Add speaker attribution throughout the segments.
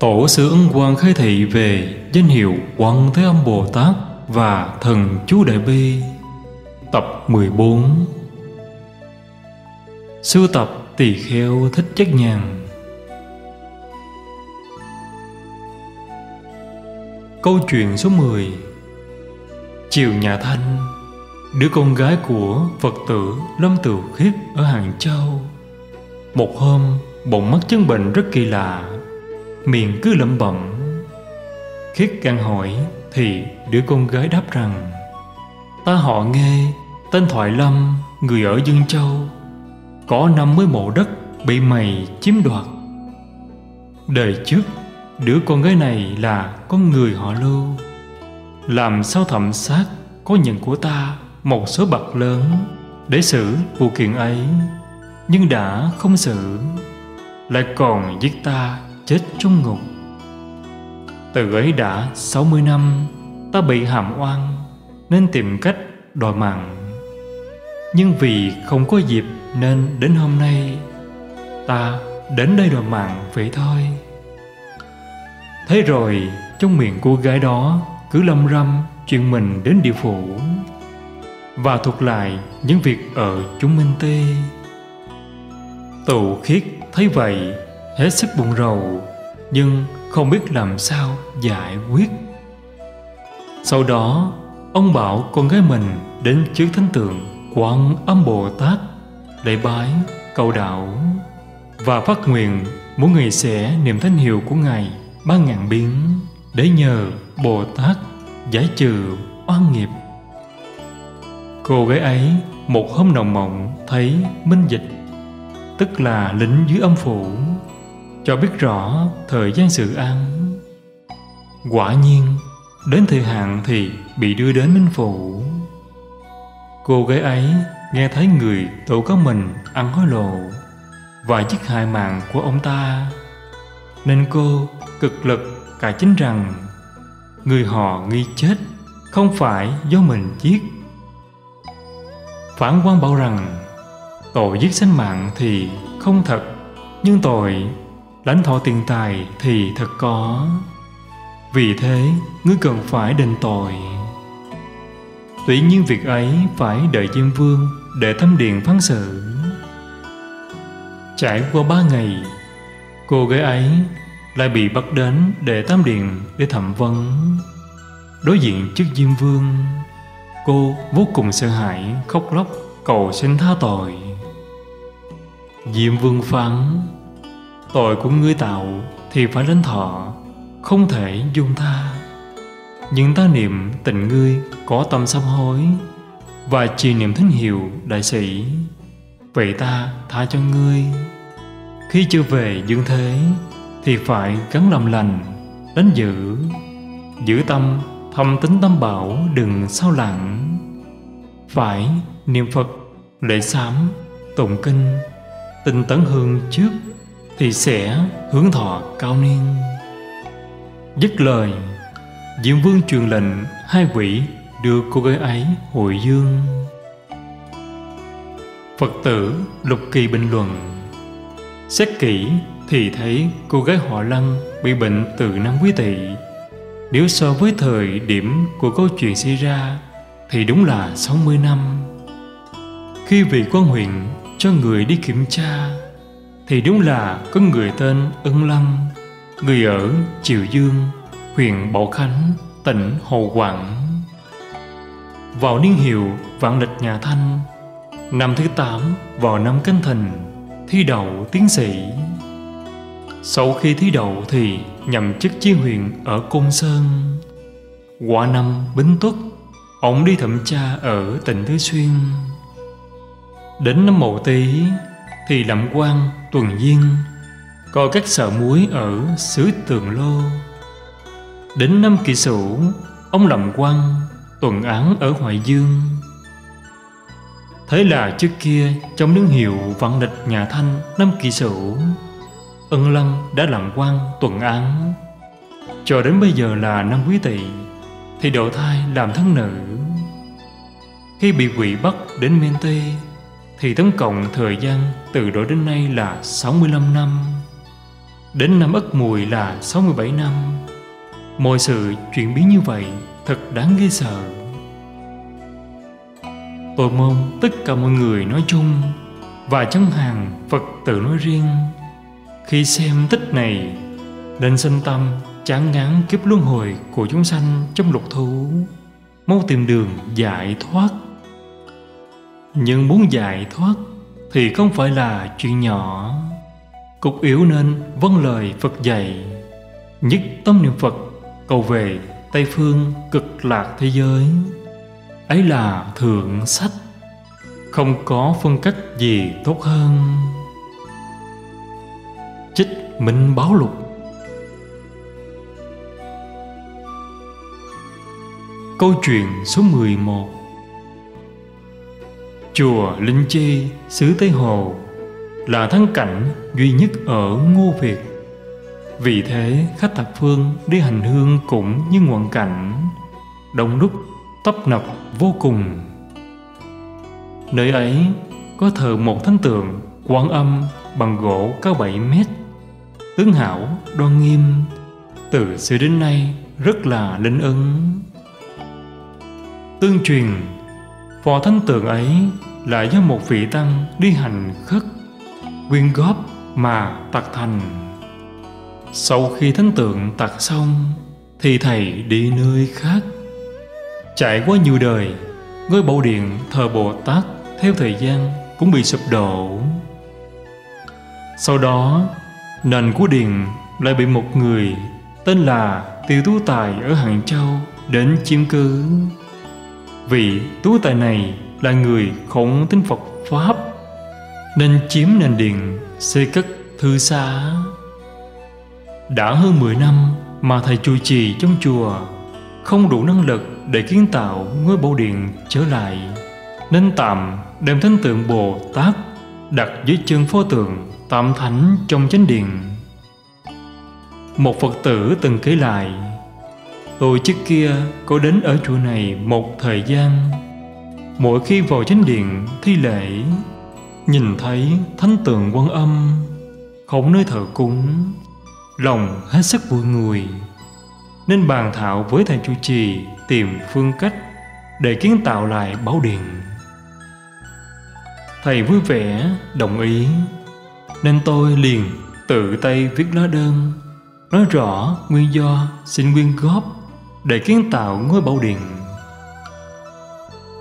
Speaker 1: Tổ sư Ấn Quang khai thị về danh hiệu Quan Thế Âm Bồ Tát và Thần Chú Đại Bi. Tập 14 Sưu tập Tỳ Kheo Thích Chất Nhàn. Câu chuyện số 10 Chiều nhà Thanh, Đứa con gái của Phật tử Lâm Tử Khiết ở Hàng Châu. Một hôm, bỗng mắc chứng bệnh rất kỳ lạ. Miệng cứ lẩm bẩm. Khiết càng hỏi, Thì đứa con gái đáp rằng, Ta họ nghe, Tên Thoại Lâm, Người ở Dương Châu. Có năm mới mộ đất Bị mày chiếm đoạt. Đời trước, Đứa con gái này là con người họ lưu. Làm sao thẩm sát, Có nhận của ta Một số bạc lớn Để xử vụ kiện ấy, Nhưng đã không xử, Lại còn giết ta chết trong ngục. Từ ấy đã 60 năm, Ta bị hàm oan, Nên tìm cách đòi mạng. Nhưng vì không có dịp Nên đến hôm nay, Ta đến đây đòi mạng vậy thôi. Thế rồi, trong miệng cô gái đó Cứ lâm râm chuyện mình đến địa phủ Và thuật lại những việc ở chúng minh tê. Tụ khiết thấy vậy hết sức buồn rầu, nhưng không biết làm sao giải quyết. Sau đó, ông bảo con gái mình đến trước thánh tượng quan âm bồ tát lễ bái cầu đạo và phát nguyện mỗi người sẽ niệm thánh hiệu của ngài ba ngàn biến để nhờ bồ tát giải trừ oan nghiệp. Cô gái ấy một hôm nồng mộng thấy minh dịch, tức là lính dưới âm phủ cho biết rõ thời gian sự án, quả nhiên đến thời hạn thì bị đưa đến minh phủ. Cô gái ấy nghe thấy người tổ có mình ăn hối lộ và giết hại mạng của ông ta nên cô cực lực cải chính rằng người họ nghi chết không phải do mình giết. Phản quan bảo rằng tội giết sinh mạng thì không thật nhưng tội lãnh thọ tiền tài thì thật có. Vì thế, ngươi cần phải đền tội. Tuy nhiên việc ấy phải đợi diêm vương để thâm điện phán xử. Trải qua ba ngày, cô gái ấy lại bị bắt đến để tam điện để thẩm vấn. Đối diện trước diêm vương, cô vô cùng sợ hãi, khóc lóc, cầu xin tha tội. Diêm vương phán Tội của ngươi tạo thì phải đến thọ, Không thể dung tha. Nhưng ta niệm tình ngươi có tâm sám hối Và trì niệm thính hiệu đại sĩ, Vậy ta tha cho ngươi. Khi chưa về dương thế Thì phải gắn làm lành, Đánh giữ Giữ tâm, thâm tính tâm bảo Đừng sao lặng Phải niệm Phật, Lễ sám, Tụng kinh, Tinh tấn hương trước thì sẽ hướng thọ cao niên. Dứt lời diệm vương truyền lệnh hai quỷ đưa cô gái ấy hồi dương. Phật tử lục kỳ bình luận, xét kỹ thì thấy cô gái họ lăng bị bệnh từ năm quý tỵ. Nếu so với thời điểm của câu chuyện xảy ra thì đúng là 60 năm. Khi vị quan huyện cho người đi kiểm tra thì đúng là có người tên Ân Lăng, người ở Triều Dương, huyện Bảo Khánh, tỉnh Hồ Quảng. Vào niên hiệu vạn lịch nhà Thanh, năm thứ tám vào năm Canh Thìn, thi đậu tiến sĩ. Sau khi thi đậu thì nhậm chức chi huyện ở Côn Sơn. Qua năm Bính Tuất, ông đi thẩm tra ở tỉnh Tứ Xuyên. Đến năm Mậu Tý thì lậm quan tuần viên coi các sở muối ở xứ Tường Lô. Đến năm kỷ sửu, ông lậm quan tuần án ở Hoài Dương. Thế là trước kia trong nước hiệu vạn lịch nhà Thanh năm kỷ sửu, Ân Lăng đã làm quan tuần án. Cho đến bây giờ là năm quý tỵ thì độ thai làm thân nữ. Khi bị quỷ bắt đến Miên Tây thì tổng cộng thời gian từ đó đến nay là 65 năm. Đến năm Ất Mùi là 67 năm. Mọi sự chuyển biến như vậy Thật đáng ghê sợ. Tôi mong tất cả mọi người nói chung Và trong hàng Phật tử nói riêng, Khi xem tích này, Nên sinh tâm chán ngán kiếp luân hồi của chúng sanh trong lục thú, Mau tìm đường giải thoát. Nhưng muốn giải thoát Thì không phải là chuyện nhỏ. Cục yếu nên vâng lời Phật dạy, Nhất tâm niệm Phật, cầu về Tây phương cực lạc thế giới. Ấy là thượng sách, Không có phân cách gì tốt hơn. Trích Minh Báo Lục. Câu chuyện số 11 Chùa Linh Chi, xứ Tây Hồ là thắng cảnh duy nhất ở Ngô Việt. Vì thế khách thập phương đi hành hương cũng như ngoạn cảnh, đông đúc, tấp nập vô cùng. Nơi ấy có thờ một thánh tượng quan âm bằng gỗ cao 7 mét, tướng hảo, đoan nghiêm, từ xưa đến nay rất là linh ấn. Tương truyền, phò thánh tượng ấy là do một vị tăng đi hành khất, quyên góp mà tạc thành. Sau khi thánh tượng tạc xong, thì thầy đi nơi khác. Trải qua nhiều đời, ngôi bảo điện thờ bồ tát theo thời gian cũng bị sụp đổ. Sau đó, nền của điện lại bị một người tên là tiêu tú tài ở hàng châu đến chiếm cứ vì tú tài này là người không tin phật pháp, nên chiếm nền điện xây cất thư xá. Đã hơn 10 năm mà thầy trụ trì trong chùa không đủ năng lực để kiến tạo ngôi bảo điện trở lại, nên tạm đem thánh tượng bồ tát đặt dưới chân pho tượng tạm thánh trong chánh điện. Một phật tử từng kể lại tôi trước kia có đến ở chùa này một thời gian. Mỗi khi vào chánh điện thi lễ, nhìn thấy thánh tượng quan âm không nơi thờ cúng, lòng hết sức vui người. Nên bàn thảo với thầy chủ trì tìm phương cách để kiến tạo lại bảo điện. Thầy vui vẻ đồng ý, nên tôi liền tự tay viết lá đơn, nói rõ nguyên do, xin quyên góp để kiến tạo ngôi bảo điện.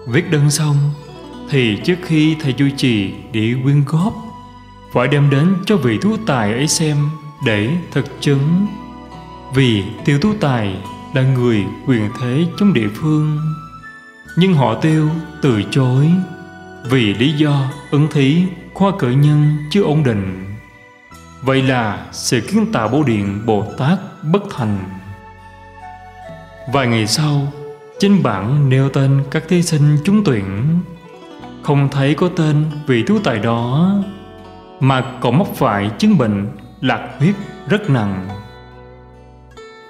Speaker 1: Viết đơn xong, thì trước khi thầy duy trì để quyên góp, phải đem đến cho vị tú tài ấy xem để thực chứng. Vì tiêu tú tài là người quyền thế trong địa phương, nhưng họ tiêu từ chối vì lý do ứng thí khoa cử nhân chưa ổn định. Vậy là sự kiến tạo bổ điện bồ tát bất thành vài ngày sau, trên bảng nêu tên các thí sinh trúng tuyển. Không thấy có tên vị tú tài đó, mà còn mắc phải chứng bệnh lạc huyết rất nặng.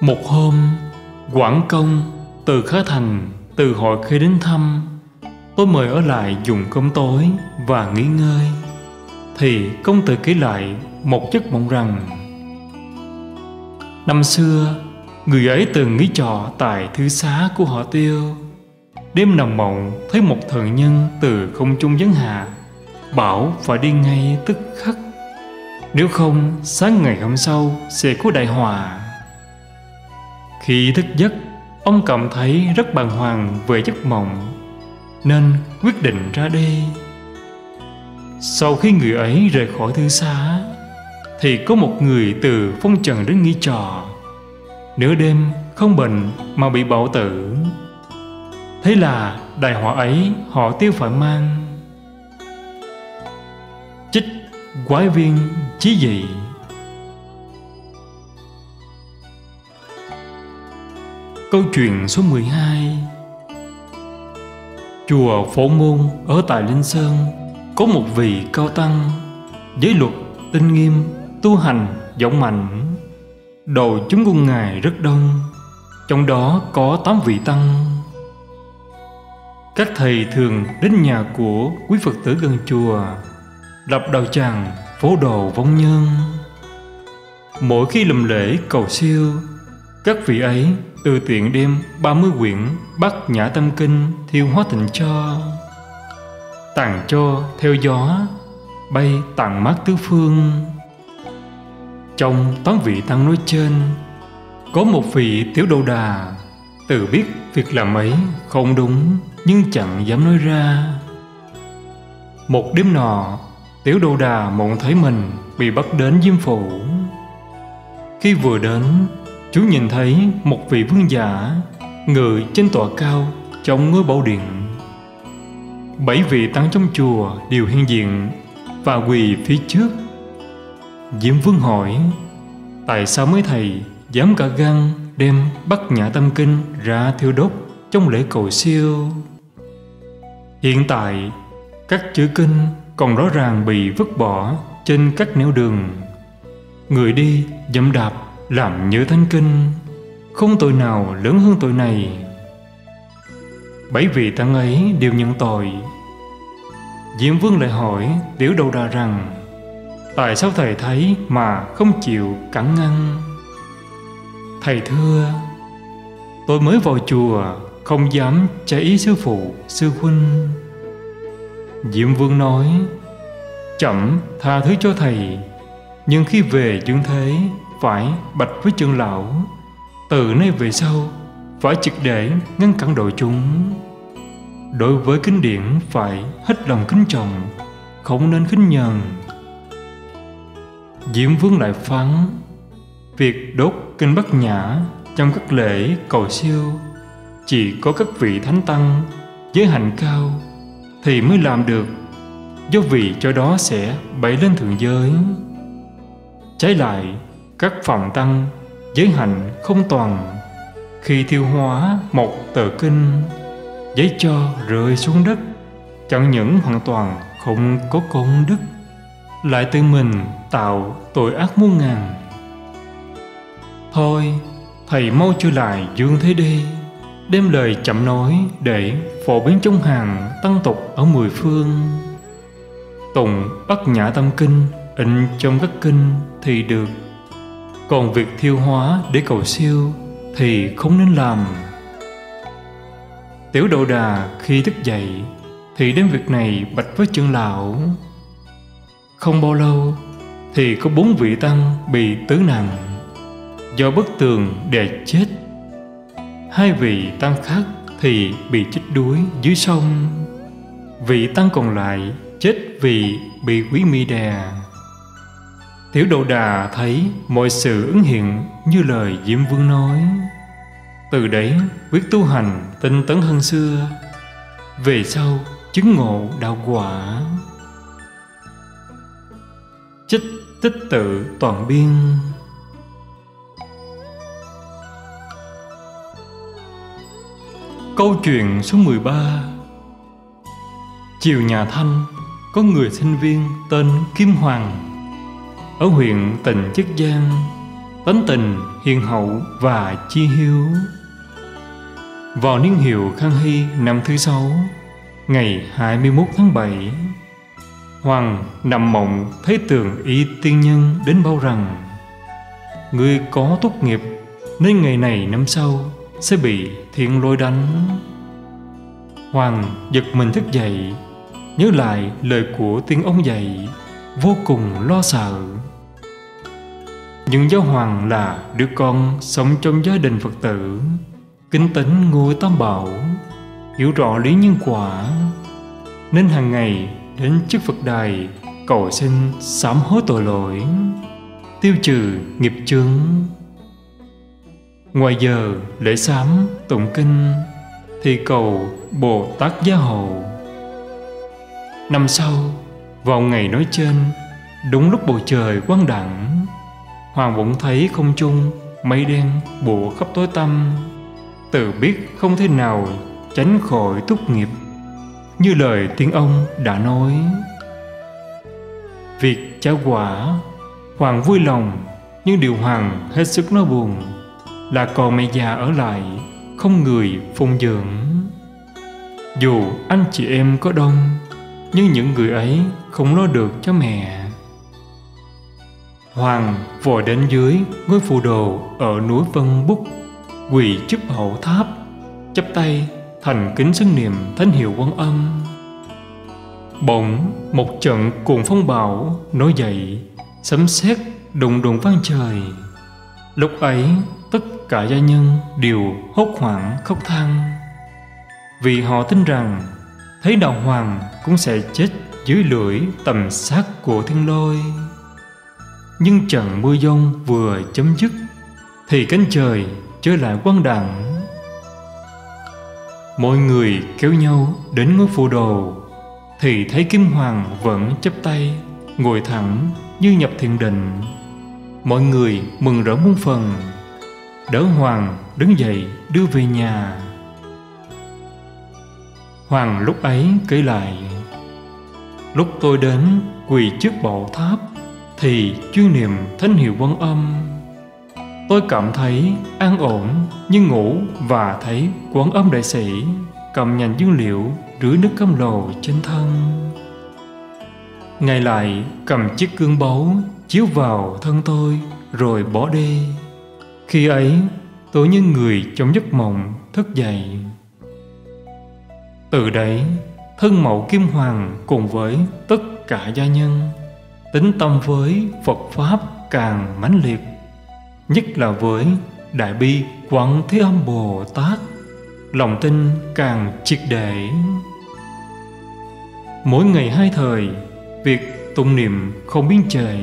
Speaker 1: Một hôm, quảng công từ khá thành, từ hội khi đến thăm. Tôi mời ở lại dùng cơm tối và nghỉ ngơi. Thì công tử kể lại một giấc mộng rằng, năm xưa người ấy từng nghỉ trọ tại thư xá của họ tiêu. Đêm nằm mộng, thấy một thần nhân từ không trung giáng hạ, Bảo phải đi ngay tức khắc. Nếu không, sáng ngày hôm sau sẽ có đại hòa Khi thức giấc, Ông cảm thấy rất bàng hoàng về giấc mộng, Nên quyết định ra đi. Sau khi người ấy rời khỏi thư xá, Thì có một người từ phong trần đến nghỉ trọ Nửa đêm không bệnh mà bị bạo tử. Thế là đại họa ấy họ tiêu phải mang. Chích quái viên chí dị. Câu chuyện số 12 Chùa Phổ Môn ở tại Linh Sơn Có một vị cao tăng Giới luật, tinh nghiêm, tu hành, giọng mạnh Đồ chúng của Ngài rất đông, Trong đó có 8 vị tăng. Các thầy thường đến nhà của quý Phật tử gần chùa, Lập đầu tràng phố đồ vong nhân. Mỗi khi làm lễ cầu siêu, Các vị ấy từ tiện đem 30 quyển bắt Nhã Tâm Kinh thiêu hóa thành cho Tàn cho theo gió, Bay tàn mát tứ phương. Trong toán vị tăng nói trên, Có một vị tiểu đồ đà Tự biết việc làm ấy không đúng, Nhưng chẳng dám nói ra. Một đêm nọ, Tiểu đồ đà mộng thấy mình Bị bắt đến diêm phủ. Khi vừa đến, Chú nhìn thấy một vị vương giả Người trên tòa cao Trong ngôi bảo điện. Bảy vị tăng trong chùa Đều hiện diện Và quỳ phía trước. Diệm vương hỏi Tại sao mấy thầy dám cả gan đem bắt nhã tâm kinh ra thiêu đốt trong lễ cầu siêu. Hiện tại, các chữ kinh còn rõ ràng bị vứt bỏ trên các nẻo đường. Người đi dẫm đạp làm nhớ thánh kinh, không tội nào lớn hơn tội này. Bảy vị tăng ấy đều nhận tội. Diệm Vương lại hỏi Tiểu Đầu Đà rằng Tại sao thầy thấy mà không chịu cản ngăn? Thầy thưa Tôi mới vào chùa Không dám trái ý sư phụ, sư huynh. Diệm Vương nói Chậm tha thứ cho thầy. Nhưng khi về dương thế Phải bạch với trưởng lão. Từ nay về sau Phải trực để ngăn cản đội chúng. Đối với kinh điển Phải hết lòng kính trọng Không nên khinh nhờn diễm Vương lại phán, Việc đốt kinh Bát Nhã trong các lễ cầu siêu, chỉ có các vị thánh tăng giới hạnh cao thì mới làm được. Do vì cho đó sẽ bậy lên thượng giới. Trái lại, các phạm tăng giới hạnh không toàn. Khi thiêu hóa một tờ kinh, giấy cho rơi xuống đất, chẳng những hoàn toàn không có công đức lại tự mình tạo tội ác muôn ngàn. Thôi, thầy mau trở lại dương thế đi Đem lời chậm nói để phổ biến trong hàng tăng tục ở mười phương. Tùng bắt nhã tâm kinh in trong các kinh thì được. Còn việc thiêu hóa để cầu siêu thì không nên làm. Tiểu độ đà khi thức dậy thì đem việc này bạch với chân lão. Không bao lâu thì có bốn vị tăng bị tứ nặng do bức tường đè chết, hai vị tăng khác thì bị chết đuối dưới sông. Vị tăng còn lại chết vì bị quý mi đè. Tiểu độ đà thấy mọi sự ứng hiện như lời diệm vương nói. Từ đấy, quyết tu hành tinh tấn hơn xưa, về sau chứng ngộ đạo quả chích tích tự toàn biên. Câu chuyện số 13 Chiều nhà Thanh, có người sinh viên tên Kim Hoàng. Ở huyện tỉnh Chức Giang, tánh tình, hiền hậu và chi hiếu. Vào niên hiệu Khang Hy năm thứ sáu, ngày 21 tháng 7 Hoàng nằm mộng thấy tường y tiên nhân đến bao rằng, Người có tốt nghiệp, nên ngày này năm sau sẽ bị thiên lôi đánh. Hoàng giật mình thức dậy, nhớ lại lời của tiên ông dạy vô cùng lo sợ. Nhưng giáo hoàng là đứa con sống trong gia đình phật tử, kính tính ngôi tam bảo, hiểu rõ lý nhân quả, nên hàng ngày đến trước phật đài cầu xin sám hối tội lỗi. Tiêu trừ nghiệp chướng. Ngoài giờ lễ sám tụng kinh thì cầu Bồ Tát Gia Hộ. Năm sau, vào ngày nói trên, đúng lúc bầu trời quang đẳng, Hoàng bỗng thấy không trung mây đen bùa khắp tối tăm, tự biết không thể nào tránh khỏi túc nghiệp, như lời tiếng ông đã nói. Việc trả quả, Hoàng vui lòng, nhưng điều Hoàng hết sức nói buồn là còn mẹ già ở lại không người phụng dưỡng dù anh chị em có đông nhưng những người ấy không lo được cho mẹ Hoàng vội đến dưới ngôi phù đồ ở núi Vân Búc, quỳ trước hậu tháp, chắp tay thành kính xưng niệm thánh hiệu quân âm. Bỗng một trận cuồng phong bão nổi dậy, sấm sét đùng đùng vang trời. Lúc ấy tất cả gia nhân đều hốt hoảng khóc than vì họ tin rằng thấy đạo hoàng cũng sẽ chết dưới lưỡi tầm sát của thiên lôi nhưng trận mưa giông vừa chấm dứt thì cánh trời trở lại quang đẳng mọi người kéo nhau đến ngôi phù đồ. Thì thấy kim hoàng vẫn chấp tay, ngồi thẳng như nhập thiền định. Mọi người mừng rỡ muôn phần. Đỡ hoàng đứng dậy đưa về nhà. Hoàng lúc ấy kể lại, lúc tôi đến quỳ trước bộ tháp, thì chuyên niệm thánh hiệu quân âm tôi cảm thấy an ổn nhưng ngủ và thấy quán âm đại sĩ, cầm nhành dương liệu rưới nước cam lồ trên thân. Ngài lại, cầm chiếc gương báu chiếu vào thân tôi, rồi bỏ đi. Khi ấy, tôi như người trong giấc mộng thức dậy. Từ đấy, thân mẫu kim hoàng cùng với tất cả gia nhân, tính tâm với phật pháp càng mãnh liệt nhất là với đại bi quảng thế âm bồ tát. Lòng tin càng triệt để. Mỗi ngày hai thời, việc tụng niệm không biến trễ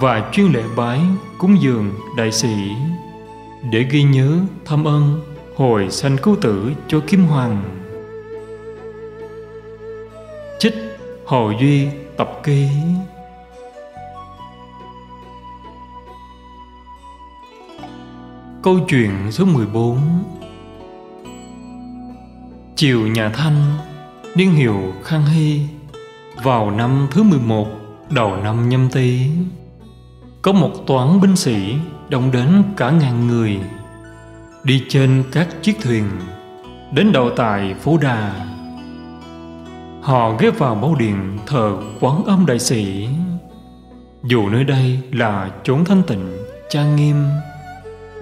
Speaker 1: và chuyên lễ bái cúng dường đại sĩ. Để ghi nhớ thâm ân, hồi sanh cứu tử cho kim hoàng. Trích hồ duy tập ký. Câu chuyện số 14 Chiều nhà Thanh Niên hiệu Khang Hy Vào năm thứ 11 Đầu năm nhâm tý Có một toán binh sĩ Đông đến cả ngàn người Đi trên các chiếc thuyền Đến đầu tại Phú Đà. Họ ghé vào bảo điện thờ quán âm đại sĩ. Dù nơi đây là chốn thanh tịnh, trang nghiêm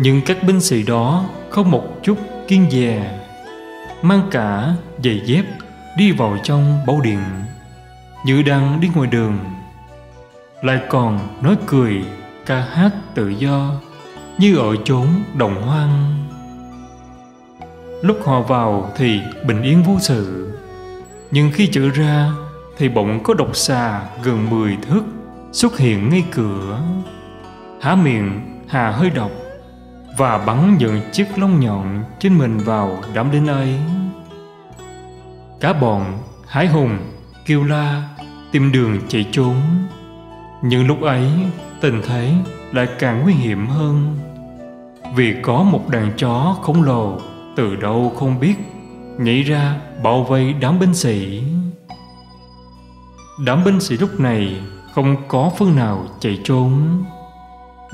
Speaker 1: nhưng các binh sĩ đó không một chút kiên dè, mang cả giày dép đi vào trong bảo điện. Như đang đi ngoài đường, lại còn nói cười, ca hát tự do, như ở chốn đồng hoang. Lúc họ vào thì bình yên vô sự, nhưng khi chữ ra thì bỗng có độc xà gần mười thước xuất hiện ngay cửa. Há miệng, hà hơi độc và bắn những chiếc lông nhọn trên mình vào đám đinh ấy. Cả bọn hái hùng, kêu la, tìm đường chạy trốn. Nhưng lúc ấy tình thế lại càng nguy hiểm hơn vì có một đàn chó khổng lồ từ đâu không biết nhảy ra bao vây đám binh sĩ. Đám binh sĩ lúc này không có phương nào chạy trốn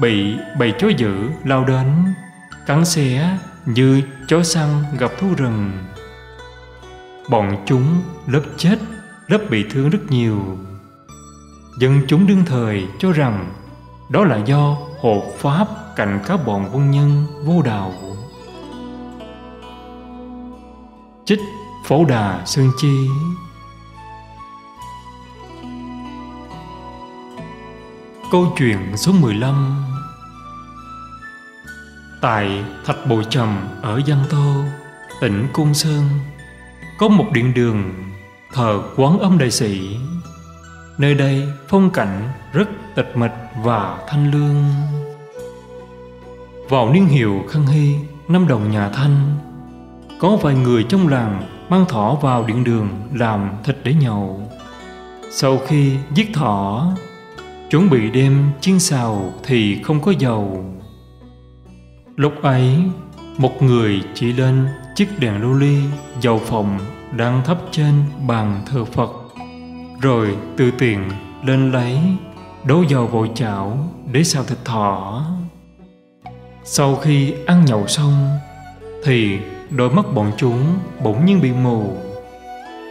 Speaker 1: bị, bầy chó dữ lao đến, cắn xé như chó săn gặp thú rừng. Bọn chúng lớp chết, lớp bị thương rất nhiều. Dân chúng đương thời cho rằng đó là do hộ pháp cạnh các bọn quân nhân vô đạo. Chích Phổ Đà Sơn Chi. Câu chuyện số 15 Tại Thạch bồi Trầm ở Giang Tô, tỉnh Côn Sơn, có một điện đường thờ quán âm đại sĩ. Nơi đây phong cảnh rất tịch mịch và thanh lương. Vào niên hiệu Khăn Hy, năm đồng nhà Thanh, có vài người trong làng mang thỏ vào điện đường làm thịt để nhậu. Sau khi giết thỏ, chuẩn bị đem chiên xào thì không có dầu Lúc ấy, một người chỉ lên chiếc đèn lưu ly dầu phòng đang thấp trên bàn thờ Phật, rồi từ tiền lên lấy đổ dầu vào chảo để xào thịt thỏ. Sau khi ăn nhậu xong, thì đôi mắt bọn chúng bỗng nhiên bị mù,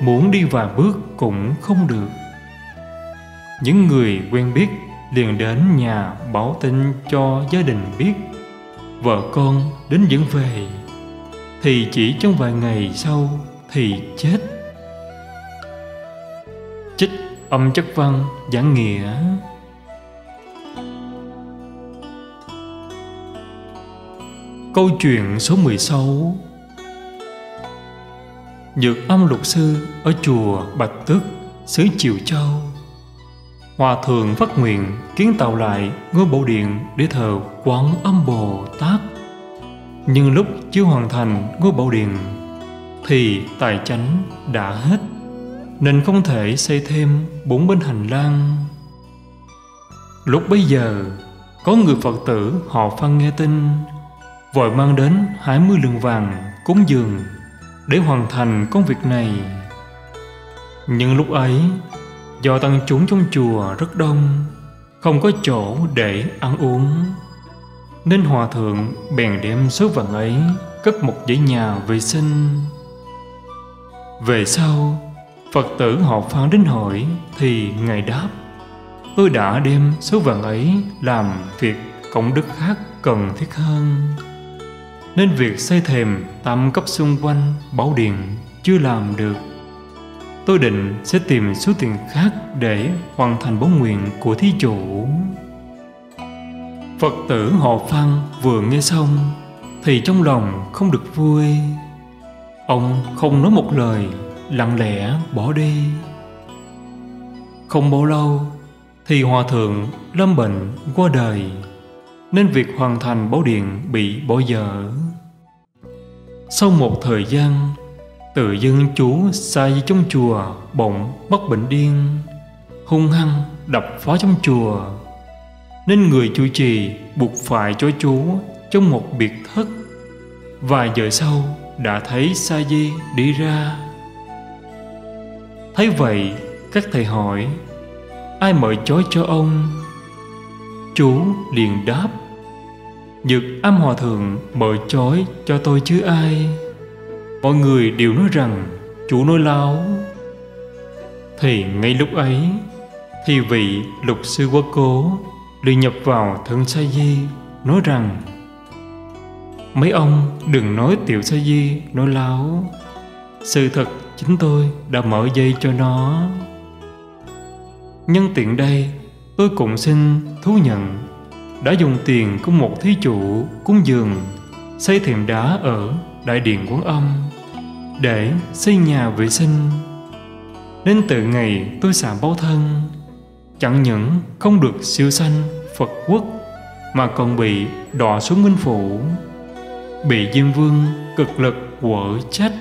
Speaker 1: muốn đi vài bước cũng không được. Những người quen biết liền đến nhà báo tin cho gia đình biết vợ con đến dẫn về thì chỉ trong vài ngày sau thì chết. Chích âm chất văn giảng nghĩa. Câu chuyện số 16 Nhược âm lục sư ở chùa Bạch Tức, xứ Triều Châu. Hòa thượng phát nguyện kiến tạo lại ngôi bộ điện để thờ quán âm Bồ Tát Nhưng lúc chưa hoàn thành ngôi bộ điện Thì tài chánh đã hết Nên không thể xây thêm bốn bên hành lang Lúc bấy giờ Có người Phật tử họ Phan nghe tin vội mang đến hai mươi lượng vàng cúng dường để hoàn thành công việc này. Nhưng lúc ấy, do tăng chúng trong chùa rất đông, không có chỗ để ăn uống, nên hòa thượng bèn đem số vàng ấy cất một dãy nhà vệ sinh. Về sau, Phật tử họ phán đến hỏi thì Ngài đáp Tôi đã đem số vàng ấy làm việc cộng đức khác cần thiết hơn nên việc xây thềm tam cấp xung quanh bảo điện chưa làm được. Tôi định sẽ tìm số tiền khác để hoàn thành bốn nguyện của thí chủ. Phật tử họ Phan vừa nghe xong thì trong lòng không được vui. Ông không nói một lời, lặng lẽ bỏ đi. Không bao lâu thì hòa thượng lâm bệnh qua đời nên việc hoàn thành bảo điện bị bỏ dở. Sau một thời gian, tự dân chú sai trong chùa bỗng mất bệnh điên, hung hăng đập phá trong chùa, nên người chủ trì buộc phải cho chú trong một biệt thất. Vài giờ sau đã thấy Sa Di đi ra. Thấy vậy, các thầy hỏi, ai mở chói cho ông? Chú liền đáp Nhật âm hòa thượng mở chói cho tôi chứ ai Mọi người đều nói rằng Chủ nói láo. Thì ngay lúc ấy Thì vị lục sư quá cố liền nhập vào thân sa di, Nói rằng, Mấy ông đừng nói tiểu sa di nói láo. Sự thật chính tôi đã mở dây cho nó. Nhân tiện đây, tôi cũng xin thú nhận, đã dùng tiền của một thí chủ cúng dường, xây thềm đá ở đại điện quán âm để xây nhà vệ sinh. Nên từ ngày tôi xả báo thân, chẳng những không được siêu sanh phật quốc, mà còn bị đọa xuống minh phủ, bị diêm vương cực lực quở trách.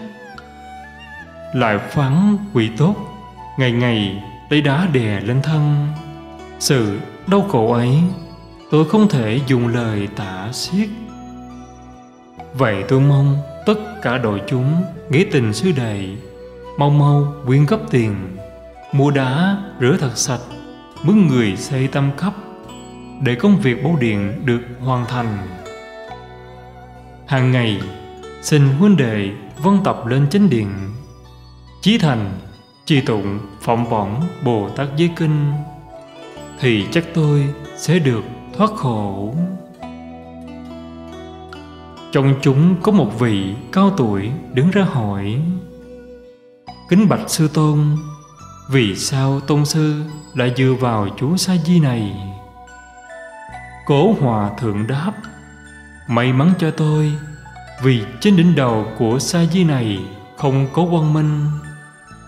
Speaker 1: Lại phán quỷ tốt, ngày ngày lấy đá đè lên thân. Sự đau khổ ấy, tôi không thể dùng lời tả xiết. Vậy tôi mong tất cả đội chúng, nghĩa tình sư đầy mau mau quyên góp tiền. Mua đá rửa thật sạch, mướn người xây tam cấp, để công việc bố điện được hoàn thành. Hàng ngày, xin huynh đệ vân tập lên chánh điện. Chí thành, trì tụng phỏng võng bồ tát giới kinh, thì chắc tôi sẽ được thoát khổ trong chúng có một vị cao tuổi đứng ra hỏi, kính bạch sư tôn, vì sao tôn sư lại dựa vào chú sa di này? Cố hòa thượng đáp, may mắn cho tôi, vì trên đỉnh đầu của sa di này không có quang minh,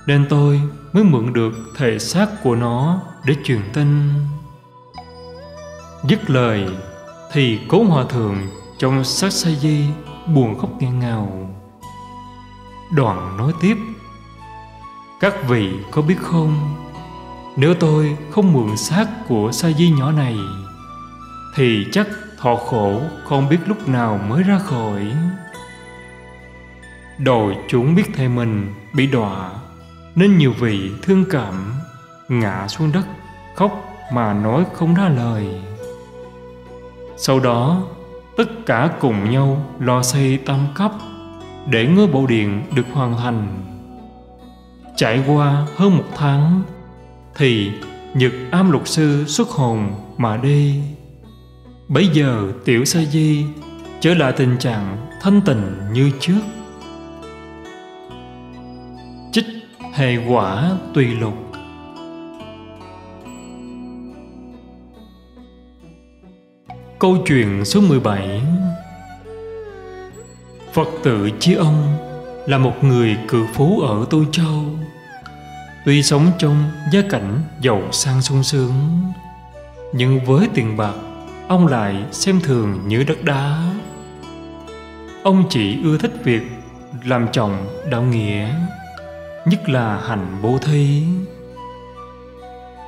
Speaker 1: nên tôi mới mượn được thể xác của nó để truyền tin. Dứt lời, Thì cố hòa thượng trong sát sa di Buồn khóc nghẹn ngào. Đoàn nói tiếp Các vị có biết không? Nếu tôi không mượn xác của sa di nhỏ này Thì chắc thọ khổ không biết lúc nào mới ra khỏi. Đòi chúng biết thầy mình bị đọa Nên nhiều vị thương cảm Ngã xuống đất khóc mà nói không ra lời. Sau đó, tất cả cùng nhau lo xây tam cấp để ngôi bộ điện được hoàn thành. Trải qua hơn một tháng, thì Nhật am lục sư xuất hồn mà đi. Bấy giờ tiểu sa di Trở lại tình trạng thanh tịnh như trước. Chích hệ quả tùy lục. Câu chuyện số 17 Phật tử Chí Ông là một người cự phú ở Tô Châu. Tuy sống trong gia cảnh giàu sang sung sướng, Nhưng với tiền bạc, Ông lại xem thường như đất đá. Ông chỉ ưa thích việc làm chồng đạo nghĩa, Nhất là hành bố thí.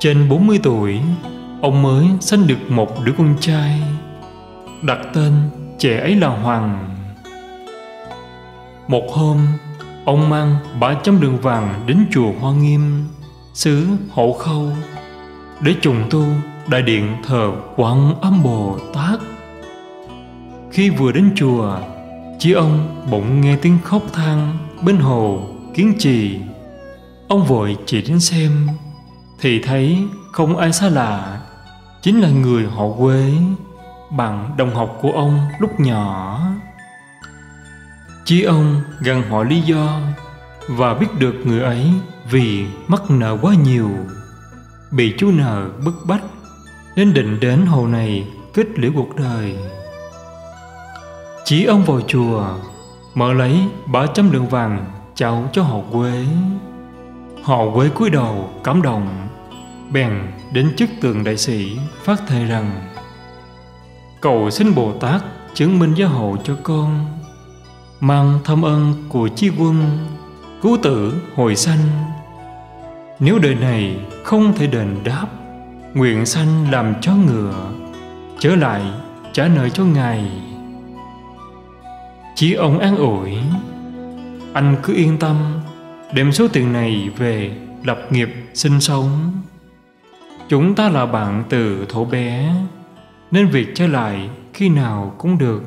Speaker 1: Trên 40 tuổi Ông mới sinh được một đứa con trai Đặt tên trẻ ấy là Hoàng Một hôm Ông mang 300 đường vàng đến chùa Hoa Nghiêm, xứ Hậu Khâu, để trùng tu đại điện thờ Quan Âm Bồ Tát. Khi vừa đến chùa, chí ông bỗng nghe tiếng khóc than bên hồ kiến trì. Ông vội chỉ đến xem, thì thấy không ai xa lạ, chính là người họ quế bằng đồng học của ông lúc nhỏ. Chí ông gần họ lý do và biết được người ấy vì mắc nợ quá nhiều, bị chú nợ bức bách nên định đến hồ này kết liễu cuộc đời. Chí ông vào chùa mở lấy ba trăm lượng vàng trao cho họ quế, Họ quế cúi đầu cảm động, bèn đến chức tường đại sĩ, phát thề rằng, cầu xin Bồ Tát chứng minh giáo hộ cho con, mang thâm ân của chi quân, cứu tử hồi sanh. Nếu đời này không thể đền đáp, nguyện sanh làm chó ngựa, trở lại trả nợ cho ngài. Chỉ ông an ủi, anh cứ yên tâm, đem số tiền này về lập nghiệp sinh sống chúng ta là bạn từ thổ bé, nên việc trở lại khi nào cũng được.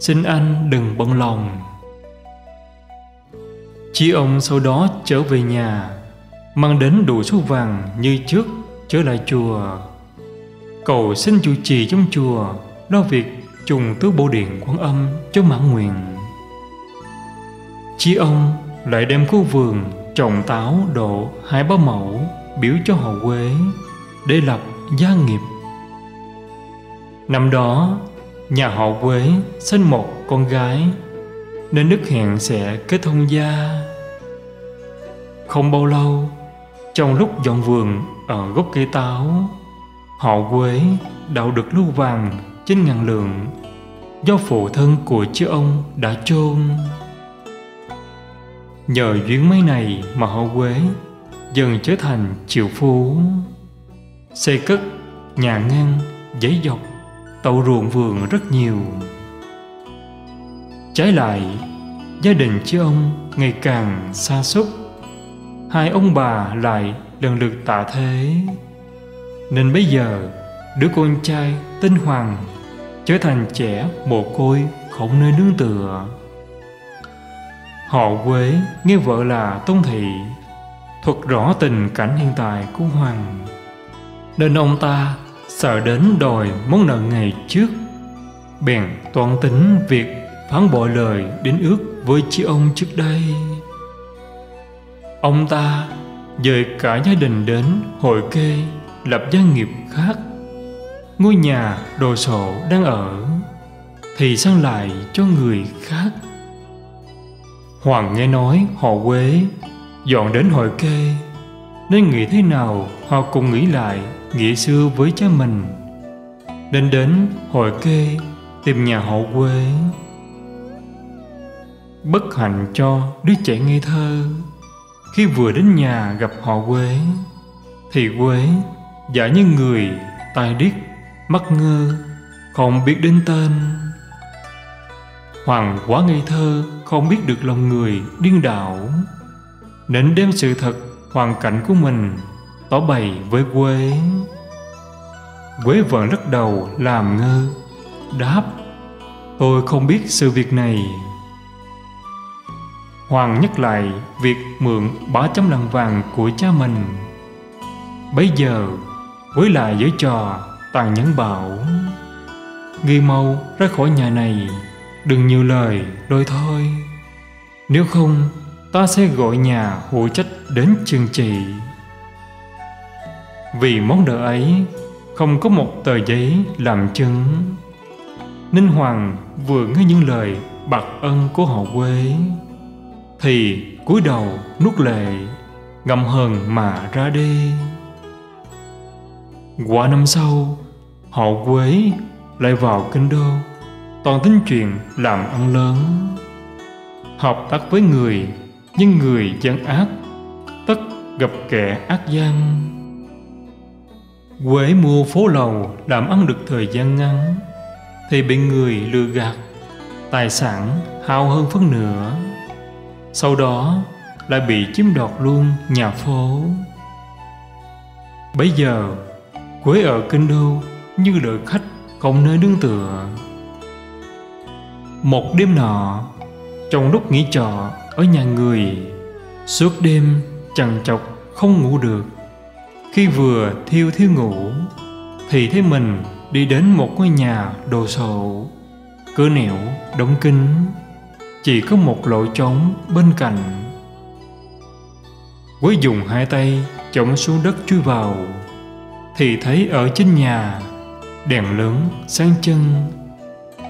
Speaker 1: Xin anh đừng bận lòng. Chí ông sau đó trở về nhà, Mang đến đủ số vàng như trước Trở lại chùa. Cầu xin chủ trì trong chùa, Lo việc trùng tứ bộ điện quan âm cho mãn nguyện. Chí ông lại đem khu vườn trồng táo độ hai ba mẫu, biểu cho họ quế để lập gia nghiệp. Năm đó, Nhà họ Quế sinh một con gái, Nên đức hẹn sẽ kết hôn gia. Không bao lâu, Trong lúc dọn vườn ở gốc cây táo, Họ Quế đào được lưu vàng trên ngàn lượng Do phụ thân của chư ông đã chôn. Nhờ duyên máy này mà họ Quế dần trở thành triệu phú. Xây cất, nhà ngang, giấy dọc tậu ruộng vườn rất nhiều. Trái lại, gia đình chứ ông ngày càng xa xúc hai ông bà lại lần lượt tạ thế. Nên bây giờ, đứa con trai tên hoàng trở thành trẻ mồ côi không nơi nương tựa. Họ quế nghe vợ là tôn thị, thuật rõ tình cảnh hiện tại của hoàng nên ông ta sợ đến đòi món nợ ngày trước. Bèn toan tính việc phán bội lời đến ước với chị ông trước đây. Ông ta dời cả gia đình đến hội kê lập gia nghiệp khác. Ngôi nhà đồ sộ đang ở thì sang lại cho người khác. Hoàng nghe nói họ quế, dọn đến hội kê, nên nghĩ thế nào họ cũng nghĩ lại nghĩa xưa với cha mình. Nên đến hội kê, tìm nhà họ quê. Bất hạnh cho đứa trẻ ngây thơ. Khi vừa đến nhà gặp họ quế thì quế giả như người tai điếc, mắt ngơ, không biết đến tên. Hoàng quá ngây thơ, không biết được lòng người điên đảo. Nên đem sự thật, hoàn cảnh của mình tỏ bày với quế quế vợ lắc đầu làm ngơ, đáp, tôi không biết sự việc này. Hoàng nhắc lại việc mượn bá chấm lần vàng của cha mình. Bấy giờ với lại giới trò tàn nhẫn bảo Ghi mau ra khỏi nhà này, Đừng nhiều lời đôi thôi. Nếu không, ta sẽ gọi nhà hộ trách đến trừng trị. Vì món nợ ấy, Không có một tờ giấy làm chứng. Ninh Hoàng vừa nghe những lời bạc ân của họ quê, Thì cúi đầu nuốt lệ, Ngậm hờn mà ra đi. Qua năm sau, Họ quế lại vào kinh đô, Toàn tính chuyện làm ăn lớn. Hợp tác với người, Nhưng người gian ác, Tất gặp kẻ ác gian. Quế mua phố lầu làm ăn được thời gian ngắn, Thì bị người lừa gạt, Tài sản hao hơn phân nửa. Sau đó lại bị chiếm đoạt luôn nhà phố. Bây giờ Quế ở kinh đô như đợi khách không nơi nương tựa. Một đêm nọ, trong lúc nghỉ trọ ở nhà người, suốt đêm chằn chọc không ngủ được khi vừa thiêu thiếu ngủ, thì thấy mình đi đến một ngôi nhà đồ sộ. Cửa nẻo đóng kín, chỉ có một lỗ trống bên cạnh. Quế dùng hai tay, chống xuống đất chui vào, thì thấy ở trên nhà đèn lớn sáng chân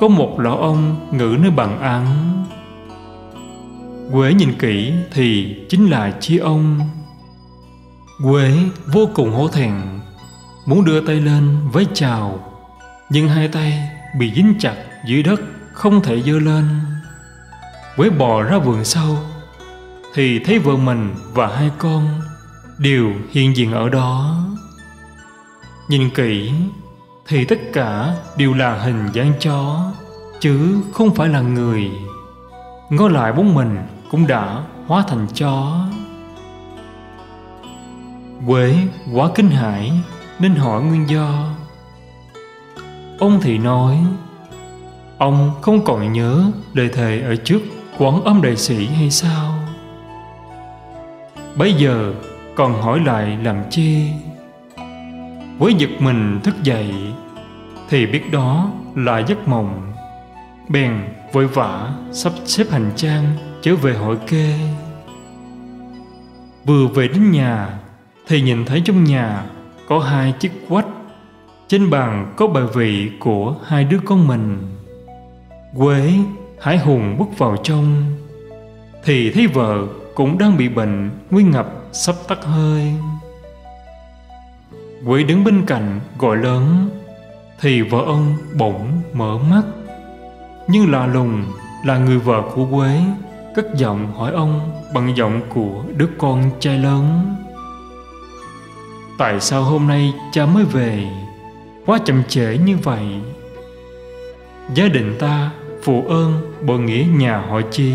Speaker 1: có một lão ông ngự nơi bàn ăn. Quế nhìn kỹ thì chính là chi ông quế vô cùng hổ thẹn, muốn đưa tay lên với chào, nhưng hai tay bị dính chặt dưới đất không thể dơ lên. Quế bò ra vườn sau, thì thấy vợ mình và hai con đều hiện diện ở đó. Nhìn kỹ, thì tất cả đều là hình dáng chó, chứ không phải là người. Ngó lại bóng mình cũng đã hóa thành chó quế quá kinh hãi, nên hỏi nguyên do. Ông thì nói, ông không còn nhớ lời thề ở trước quán âm đại sĩ hay sao? Bây giờ còn hỏi lại làm chi? Với giật mình thức dậy, thì biết đó là giấc mộng. Bèn vội vã sắp xếp hành trang, trở về hội kê. Vừa về đến nhà thì nhìn thấy trong nhà có hai chiếc quách. Trên bàn có bài vị của hai đứa con mình. Quế, hải hùng bước vào trong. Thì thấy vợ cũng đang bị bệnh, nguy ngập, sắp tắt hơi. Quế đứng bên cạnh, gọi lớn. Thì vợ ông bỗng mở mắt. Nhưng lạ lùng là người vợ của quế cất giọng hỏi ông bằng giọng của đứa con trai lớn tại sao hôm nay cha mới về? Quá chậm trễ như vậy. Gia đình ta phụ ơn bội nghĩa nhà họ chí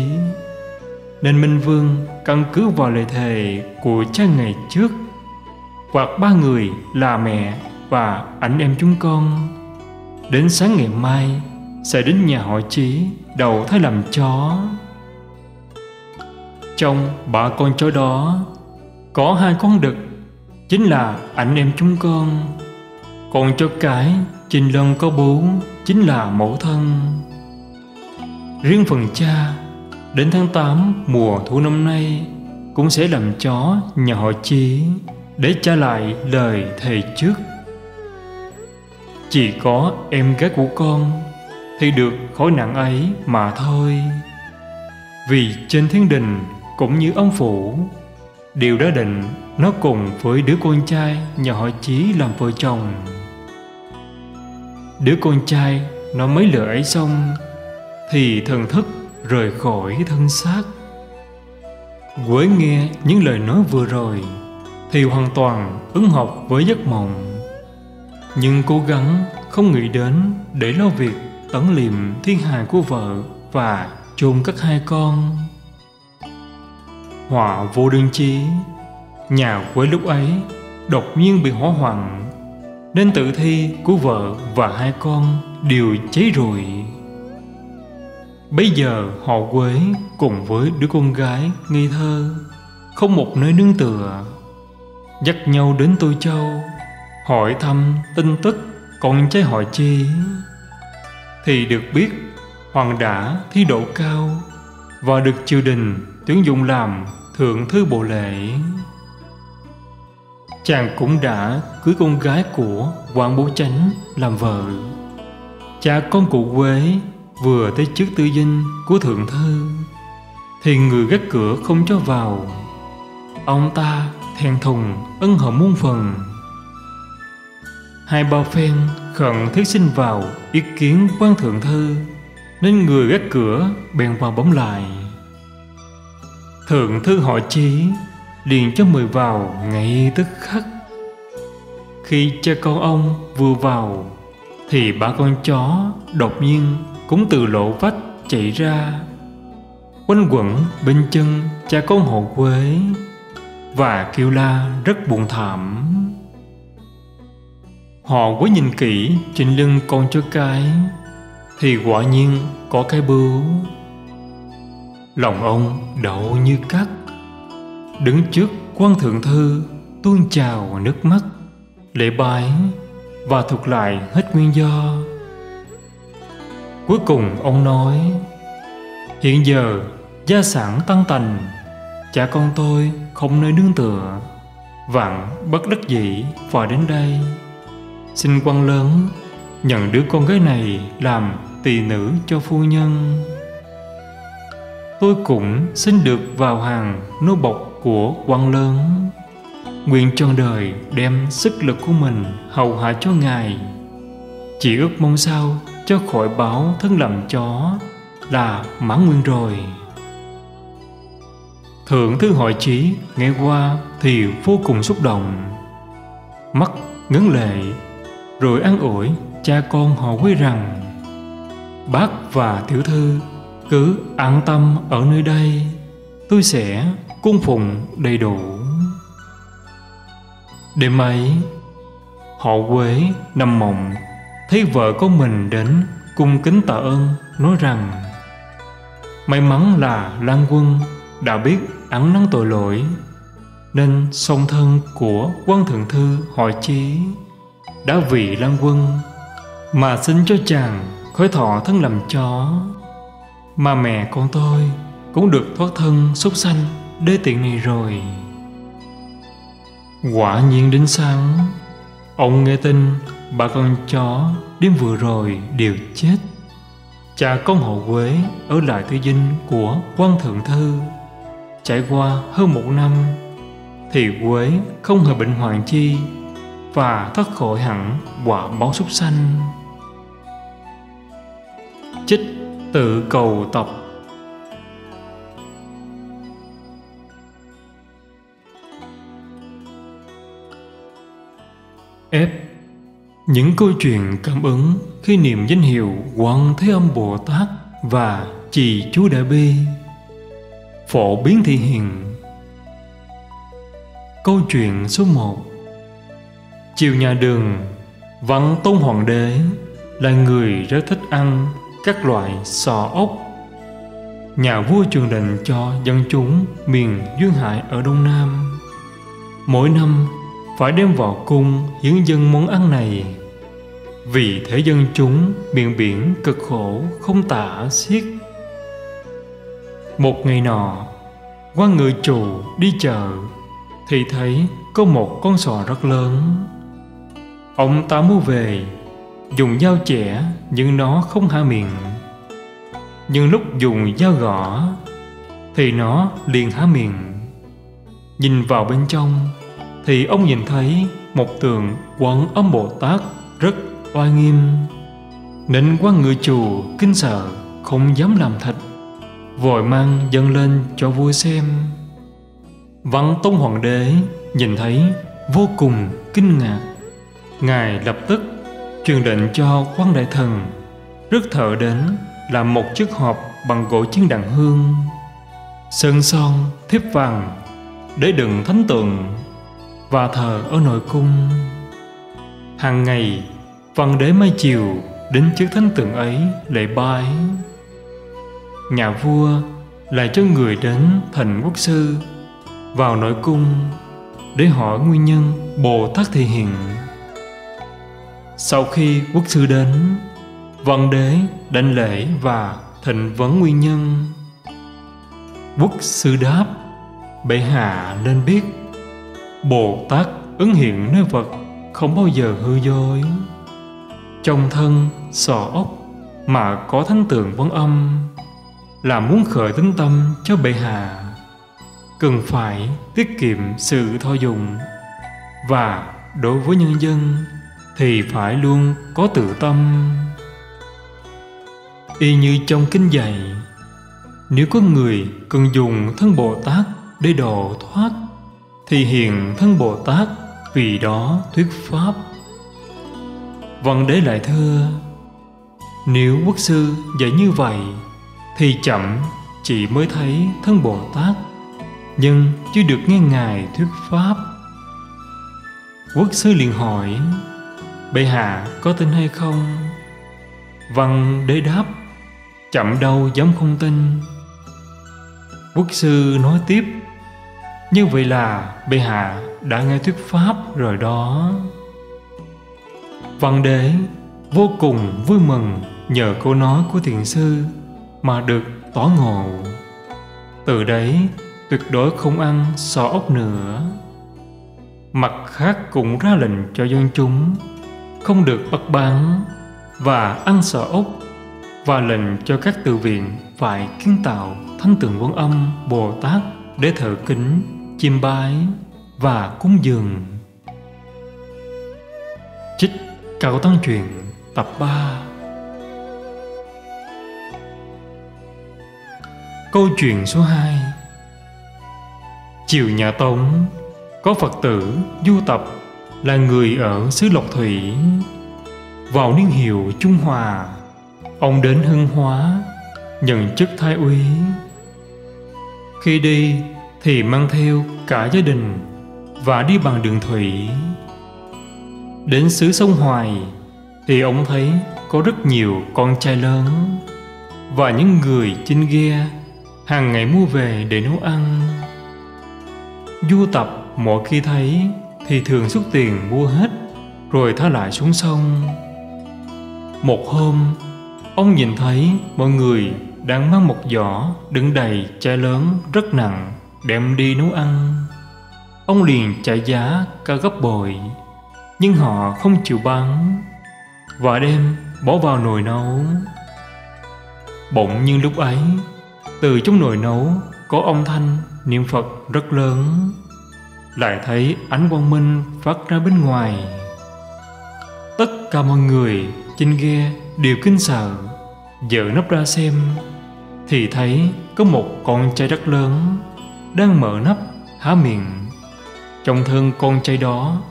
Speaker 1: nên minh vương căn cứ vào lời thề của cha ngày trước, hoặc ba người là mẹ và ảnh em chúng con, đến sáng ngày mai sẽ đến nhà họ chí đầu thái làm chó. Trong ba con chó đó, có hai con đực chính là ảnh em chúng con. Còn cho cái trình lần có bố chính là mẫu thân. Riêng phần cha, đến tháng 8 mùa thu năm nay, cũng sẽ làm chó nhà họ chí để trả lại lời thầy trước. Chỉ có em gái của con thì được khỏi nặng ấy mà thôi. Vì trên thiên đình cũng như ông phủ điều đã định nó cùng với đứa con trai nhà họ chí làm vợ chồng. Đứa con trai nó mới lời ấy xong thì thần thức rời khỏi thân xác. Quế nghe những lời nói vừa rồi thì hoàn toàn ứng hợp với giấc mộng. Nhưng cố gắng không nghĩ đến để lo việc tấn liệm thiên hài của vợ và chôn các hai con họa vô đơn chí nhà quê lúc ấy đột nhiên bị hỏa hoạn, nên tự thi của vợ và hai con đều cháy rồi. Bây giờ họ quế cùng với đứa con gái ngây thơ, không một nơi nương tựa. Dắt nhau đến tôi châu, hỏi thăm tin tức con trai họ chi. Thì được biết, hoàng đã thi độ cao và được triều đình tuyển dụng làm thượng thư bộ lễ. Chàng cũng đã cưới con gái của hoàng bố chánh làm vợ. Cha con cụ quế vừa tới trước tư dinh của thượng thư, thì người gác cửa không cho vào. Ông ta thèn thùng ân hận muôn phần. Hai bao phen khẩn thiết xin vào ý kiến quan thượng thư, nên người gác cửa bèn vào bấm lại thượng thư họ chí liền cho mời vào ngay tức khắc. Khi cha con ông vừa vào, thì ba con chó đột nhiên cũng từ lộ vách chạy ra. Quanh quẩn bên chân cha con hộ quế và kêu la rất buồn thảm. Họ quấy nhìn kỹ trên lưng con chó cái, thì quả nhiên có cái bướu lòng ông đậu như cắt đứng trước quan thượng thư, tuôn trào nước mắt. Lễ bái và thuật lại hết nguyên do. Cuối cùng ông nói, hiện giờ gia sản tăng tành, cha con tôi không nơi nương tựa. Vặn bất đắc dĩ phải đến đây. Xin quan lớn nhận đứa con gái này làm tỳ nữ cho phu nhân tôi cũng xin được vào hàng nô bộc của quan lớn. Nguyện trọn đời đem sức lực của mình hầu hạ cho ngài. Chỉ ước mong sao cho khỏi báo thân làm chó là mãn nguyên rồi. Thượng thư hội trí nghe qua thì vô cùng xúc động. Mắt ngấn lệ, rồi an ủi cha con họ quê rằng, bác và tiểu thư cứ an tâm ở nơi đây, tôi sẽ cung phụng đầy đủ. Đêm ấy, họ quế nằm mộng, thấy vợ của mình đến cung kính tạ ơn, nói rằng, may mắn là lan quân đã biết ăn năn tội lỗi, nên song thân của quan thượng thư hội chí đã vì lan quân mà xin cho chàng khởi thọ thân làm chó mà mẹ con tôi cũng được thoát thân súc sanh đê tiện này rồi. Quả nhiên đến sáng, ông nghe tin ba con chó đêm vừa rồi đều chết. Cha con hậu quế ở lại tư dinh của quan thượng thư. Trải qua hơn một năm, thì quế không hề bệnh hoạn chi và thoát khỏi hẳn quả báo súc sanh. Chích tự cầu tập F. Những câu chuyện cảm ứng khi niệm danh hiệu Quan Thế Âm Bồ Tát và Trì Chú Đại Bi Phổ biến thị hiện Câu chuyện số 1 Chiều nhà đường, Văn Tôn Hoàng đế là người rất thích ăn các loại sò ốc. Nhà vua truyền lệnh cho dân chúng miền duyên hải ở đông nam, mỗi năm phải đem vào cung hiến dân món ăn này. Vì thế dân chúng miền biển cực khổ không tả xiết. Một ngày nọ quan người chủ đi chợ, thì thấy có một con sò rất lớn. Ông ta mua về dùng dao chẻ, nhưng nó không há miệng. Nhưng lúc dùng dao gõ, thì nó liền há miệng. Nhìn vào bên trong, thì ông nhìn thấy một tượng quan âm bồ tát rất oai nghiêm. Nên quan người chùa kinh sợ, không dám làm thịt vội mang dâng lên cho vua xem. Văn tông hoàng đế nhìn thấy vô cùng kinh ngạc. Ngài lập tức truyền lệnh cho quan đại thần. Rước thợ đến làm một chiếc hộp bằng gỗ chiến đàn hương. Sơn son, thiếp vàng, để đựng thánh tượng và thờ ở nội cung. Hàng ngày, văn đế mai chiều đến trước thánh tượng ấy lệ bái. Nhà vua lại cho người đến thành quốc sư, vào nội cung để hỏi nguyên nhân Bồ Tát thị hiện. Sau khi quốc sư đến, văn đế đảnh lễ và thịnh vấn nguyên nhân. Quốc sư đáp, bệ hạ nên biết, Bồ Tát ứng hiện nơi vật không bao giờ hư dối. Trong thân sọ ốc mà có thánh tượng vấn âm là muốn khởi tính tâm cho bệ hạ cần phải tiết kiệm sự thoa dùng và đối với nhân dân thì phải luôn có tự tâm. Y như trong kinh dạy, nếu có người cần dùng thân bồ tát để độ thoát, thì hiện thân bồ tát vì đó thuyết pháp. Văn đế lại thưa, nếu quốc sư dạy như vậy, thì chậm chỉ mới thấy thân bồ tát, nhưng chưa được nghe ngài thuyết pháp. Quốc sư liền hỏi bệ hạ có tin hay không? Văn đế đáp, chậm đâu dám không tin. Quốc sư nói tiếp, như vậy là bệ hạ đã nghe thuyết pháp rồi đó. Văn đế vô cùng vui mừng nhờ câu nói của thiền sư mà được tỏ ngộ. Từ đấy, tuyệt đối không ăn sò ốc nữa. Mặt khác cũng ra lệnh cho dân chúng không được bắt bán và ăn sợ ốc, và lệnh cho các tự viện phải kiến tạo thánh tượng quan âm bồ tát để thờ kính chiêm bái và cúng dường. Trích cao tăng truyền, tập 3 Câu chuyện số 2 Chiều nhà Tống, Có Phật tử Du Tập là người ở xứ Lộc Thủy. Vào niên hiệu Trung Hòa, Ông đến Hưng Hóa, Nhận chức thái úy. Khi đi Thì mang theo cả gia đình Và đi bằng đường thủy. Đến xứ sông Hoài Thì ông thấy có rất nhiều con trai lớn Và những người chinh ghe hàng ngày mua về để nấu ăn. Du tập mỗi khi thấy thì thường xuất tiền mua hết, rồi thả lại xuống sông. Một hôm, ông nhìn thấy mọi người đang mang một giỏ đựng đầy chai lớn rất nặng đem đi nấu ăn. Ông liền trả giá ca gấp bội, nhưng họ không chịu bán. Và đem bỏ vào nồi nấu. Bỗng như lúc ấy, từ trong nồi nấu có âm thanh niệm Phật rất lớn. Lại thấy ánh quang minh phát ra bên ngoài. Tất cả mọi người trên ghe đều kinh sợ Dở nắp ra xem Thì thấy có một con trai rất lớn Đang mở nắp há miệng. Trong thân con trai đó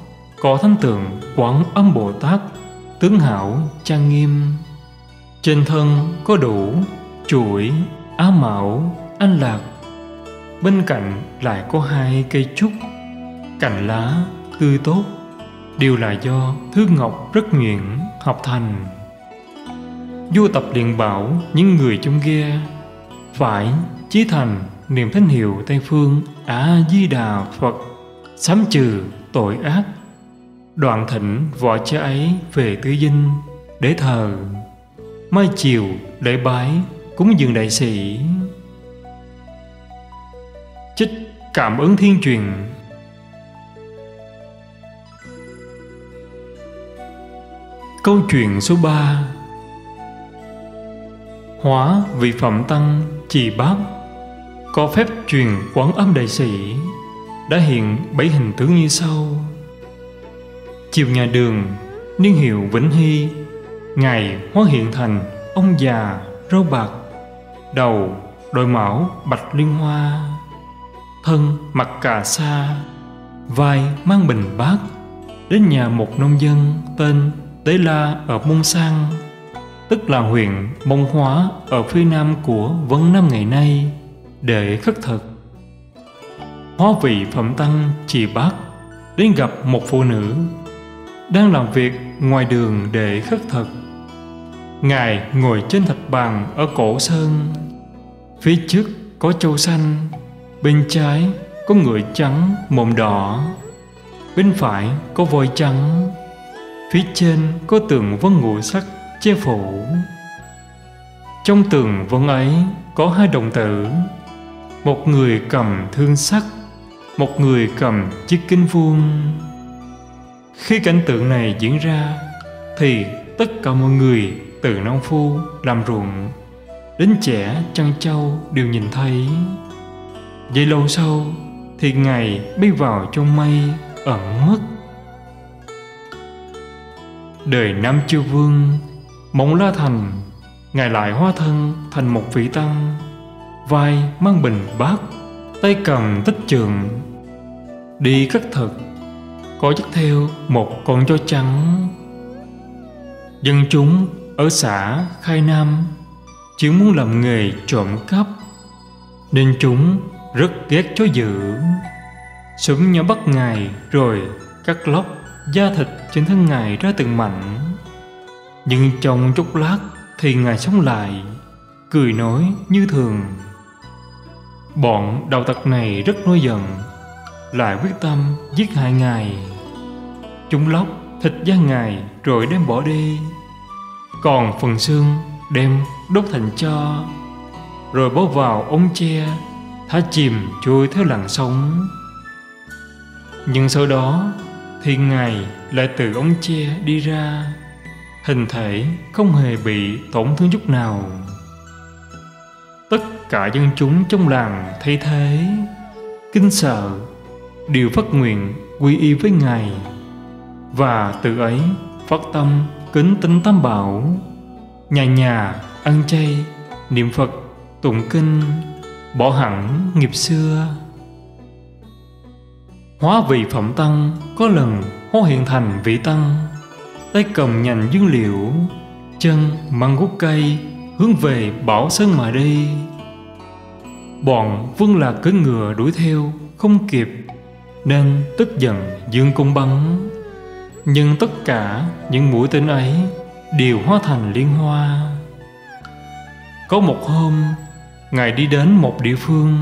Speaker 1: Có thánh tượng quán âm Bồ Tát Tướng hảo trang nghiêm. Trên thân có đủ chuỗi Á Mão, An Lạc Bên cạnh lại có hai cây trúc. Cành lá tươi tốt. Đều là do Thương Ngọc rất nguyện học thành. Vua tập liền bảo những người trong ghe Phải chí thành niềm thánh hiệu Tây Phương A-di-đà Phật, Sám trừ tội ác. Đoạn thỉnh võ cha ấy về tứ dinh, Để thờ. Mai chiều lễ bái cúng dường đại sĩ. Trích Cảm ứng thiên truyền Câu chuyện số 3 Hóa vị phẩm tăng trì bát. Có phép truyền quán âm đại sĩ, Đã hiện bảy hình tướng như sau. Chiều nhà đường, Niên hiệu Vĩnh Hy. Ngày hóa hiện thành Ông già râu bạc. Đầu, đội mão bạch liên hoa. Thân mặc cà sa. Vai, mang bình bát đến nhà một nông dân tên tế la ở mông sang, tức là huyện mông hóa ở phía nam của vân nam ngày nay, để khất thực. Hóa vị phẩm tăng trì bát đến gặp một phụ nữ đang làm việc ngoài đường để khất thực. Ngài ngồi trên thạch bàn ở cổ sơn, Phía trước có châu xanh, Bên trái có người trắng mồm đỏ, bên phải có voi trắng phía trên có tường vân ngũ sắc che phủ. Trong tường vân ấy có hai đồng tử. Một người cầm thương sắc, một người cầm chiếc kinh vuông. Khi cảnh tượng này diễn ra, thì tất cả mọi người từ nông phu làm ruộng, đến trẻ chăn trâu đều nhìn thấy. Vậy lâu sau thì ngài bay vào trong mây, ẩn mất đời nam chư vương, mộng la thành, ngài lại hóa thân thành một vị tăng vai mang bình bát, tay cầm tích trường. Đi cất thực có dắt theo một con chó trắng. Dân chúng ở xã khai nam, chỉ muốn làm nghề trộm cắp. Nên chúng rất ghét chó dữ. Súng nhau bắt ngài rồi cắt lóc da thịt trên thân ngài ra từng mảnh. Nhưng trong chốc lát thì ngài sống lại, cười nói như thường. Bọn đạo tặc này rất nổi giận, lại quyết tâm giết hại ngài. Chúng lóc thịt da ngài rồi đem bỏ đi. Còn phần xương đem đốt thành cho, rồi bó vào ống tre, thả chìm trôi theo làn sóng. Nhưng sau đó thì ngài lại từ ống tre đi ra. Hình thể không hề bị tổn thương chút nào. Tất cả dân chúng trong làng thấy thế. Kinh sợ, đều phát nguyện quy y với ngài. Và từ ấy, phát tâm kính tinh tam bảo. Nhà nhà, ăn chay, niệm phật, tụng kinh, bỏ hẳn nghiệp xưa hóa vị phẩm tăng, có lần hóa hiện thành vị tăng. Tay cầm nhành dương liệu chân mang gốc cây, hướng về bảo sơn mà đi. Bọn vương lạc cưỡi ngựa đuổi theo, không kịp, nên tức giận dương cung bắn. Nhưng tất cả những mũi tên ấy đều hóa thành liên hoa. Có một hôm, ngài đi đến một địa phương,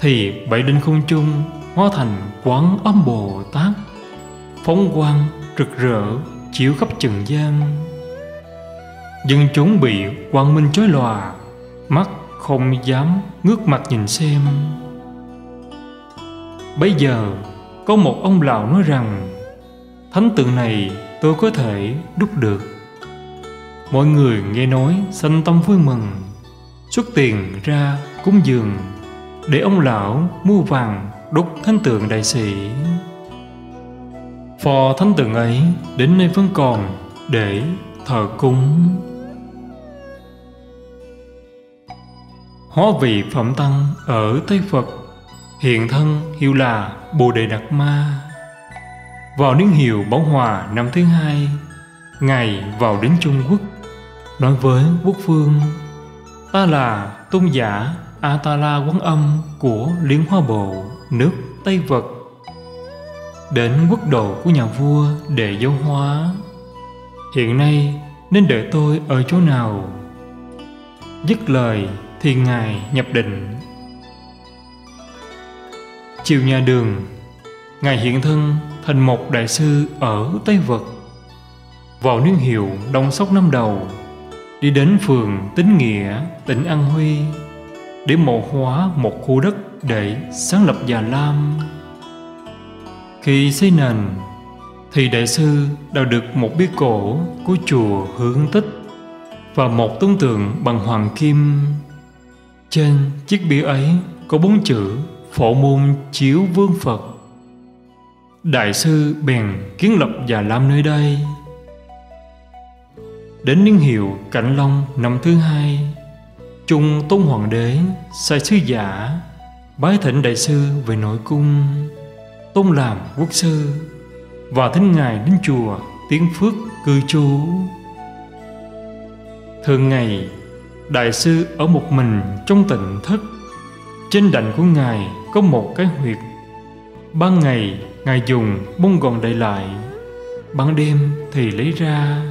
Speaker 1: thì bảy đinh không trung hóa thành quán âm bồ tát. Phóng quang rực rỡ, chiếu khắp trần gian. Dân chúng bị quang minh chói lòa, mắt không dám ngước mặt nhìn xem. Bây giờ, có một ông lão nói rằng, thánh tượng này tôi có thể đúc được. Mọi người nghe nói, sanh tâm vui mừng, xuất tiền ra cúng dường để ông lão mua vàng đúc thánh tượng đại sĩ. Phò thánh tượng ấy đến nay vẫn còn để thờ cúng. Hóa vị phẩm tăng ở tây phật, hiện thân hiệu là bồ đề đạt ma. Vào niên hiệu bảo hòa năm thứ hai, ngài vào đến trung quốc, nói với quốc vương, ta là tôn giả atala quán âm của liên hoa bộ nước tây vật, đến quốc độ của nhà vua để giáo hóa. Hiện nay, nên đợi tôi ở chỗ nào? Dứt lời thì ngài nhập định. Chiều nhà đường, ngài hiện thân thành một đại sư ở tây vật. Vào niên hiệu đông sóc năm đầu, đi đến phường tín nghĩa, tỉnh an huy, để mộ hóa một khu đất để sáng lập già lam. Khi xây nền, thì đại sư đào được một bia cổ của chùa hướng tích và một tấm tượng bằng hoàng kim. Trên chiếc bia ấy có bốn chữ phổ môn chiếu vương phật. Đại sư bèn kiến lập già lam nơi đây. Đến niên hiệu cảnh long năm thứ hai, trung tôn hoàng đế sai sứ giả bái thỉnh đại sư về nội cung, tôn làm quốc sư, và thỉnh ngài đến chùa tiến phước cư trú. Thường ngày, đại sư ở một mình trong tịnh thất. Trên đảnh của ngài có một cái huyệt. Ban ngày, ngài dùng bông gòn đậy lại, ban đêm thì lấy ra.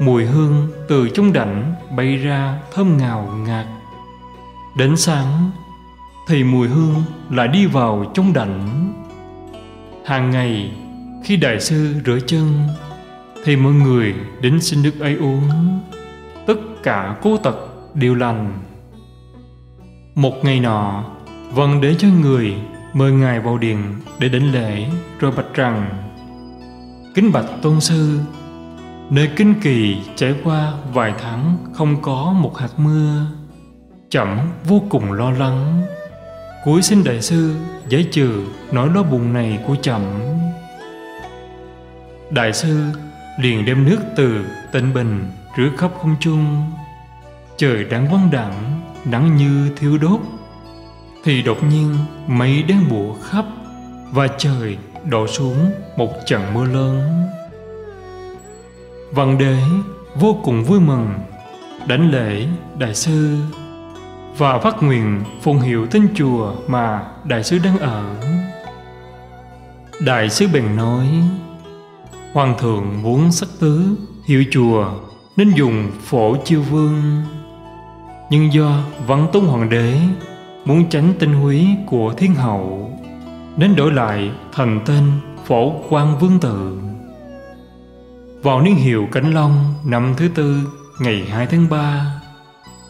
Speaker 1: Mùi hương từ trong đảnh bay ra thơm ngào ngạt. Đến sáng thì mùi hương lại đi vào trong đảnh. Hàng ngày, khi đại sư rửa chân Thì mọi người đến xin nước ấy uống. Tất cả cố tật đều lành. Một ngày nọ Vân để cho người mời ngài vào điện để đảnh lễ, rồi bạch rằng, kính bạch tôn sư, nơi kinh kỳ trải qua vài tháng không có một hạt mưa chậm vô cùng lo lắng cuối xin đại sư giải trừ nỗi lo buồn này của chậm. Đại sư liền đem nước từ tịnh bình rửa khắp không trung. Trời đang quăng đẳng nắng như thiêu đốt. Thì đột nhiên mây đen bụa khắp và trời đổ xuống một trận mưa lớn. Văn đế vô cùng vui mừng đánh lễ đại sư và phát nguyện phụng hiệu tên chùa mà đại sứ đang ở. Đại sứ bèn nói, hoàng thượng muốn sắc tứ hiệu chùa nên dùng phổ chiêu vương. Nhưng do văn tông hoàng đế muốn tránh tinh húy của thiên hậu, nên đổi lại thành tên phổ quan vương tự. Vào niên hiệu cánh long năm thứ tư, ngày 2 tháng 3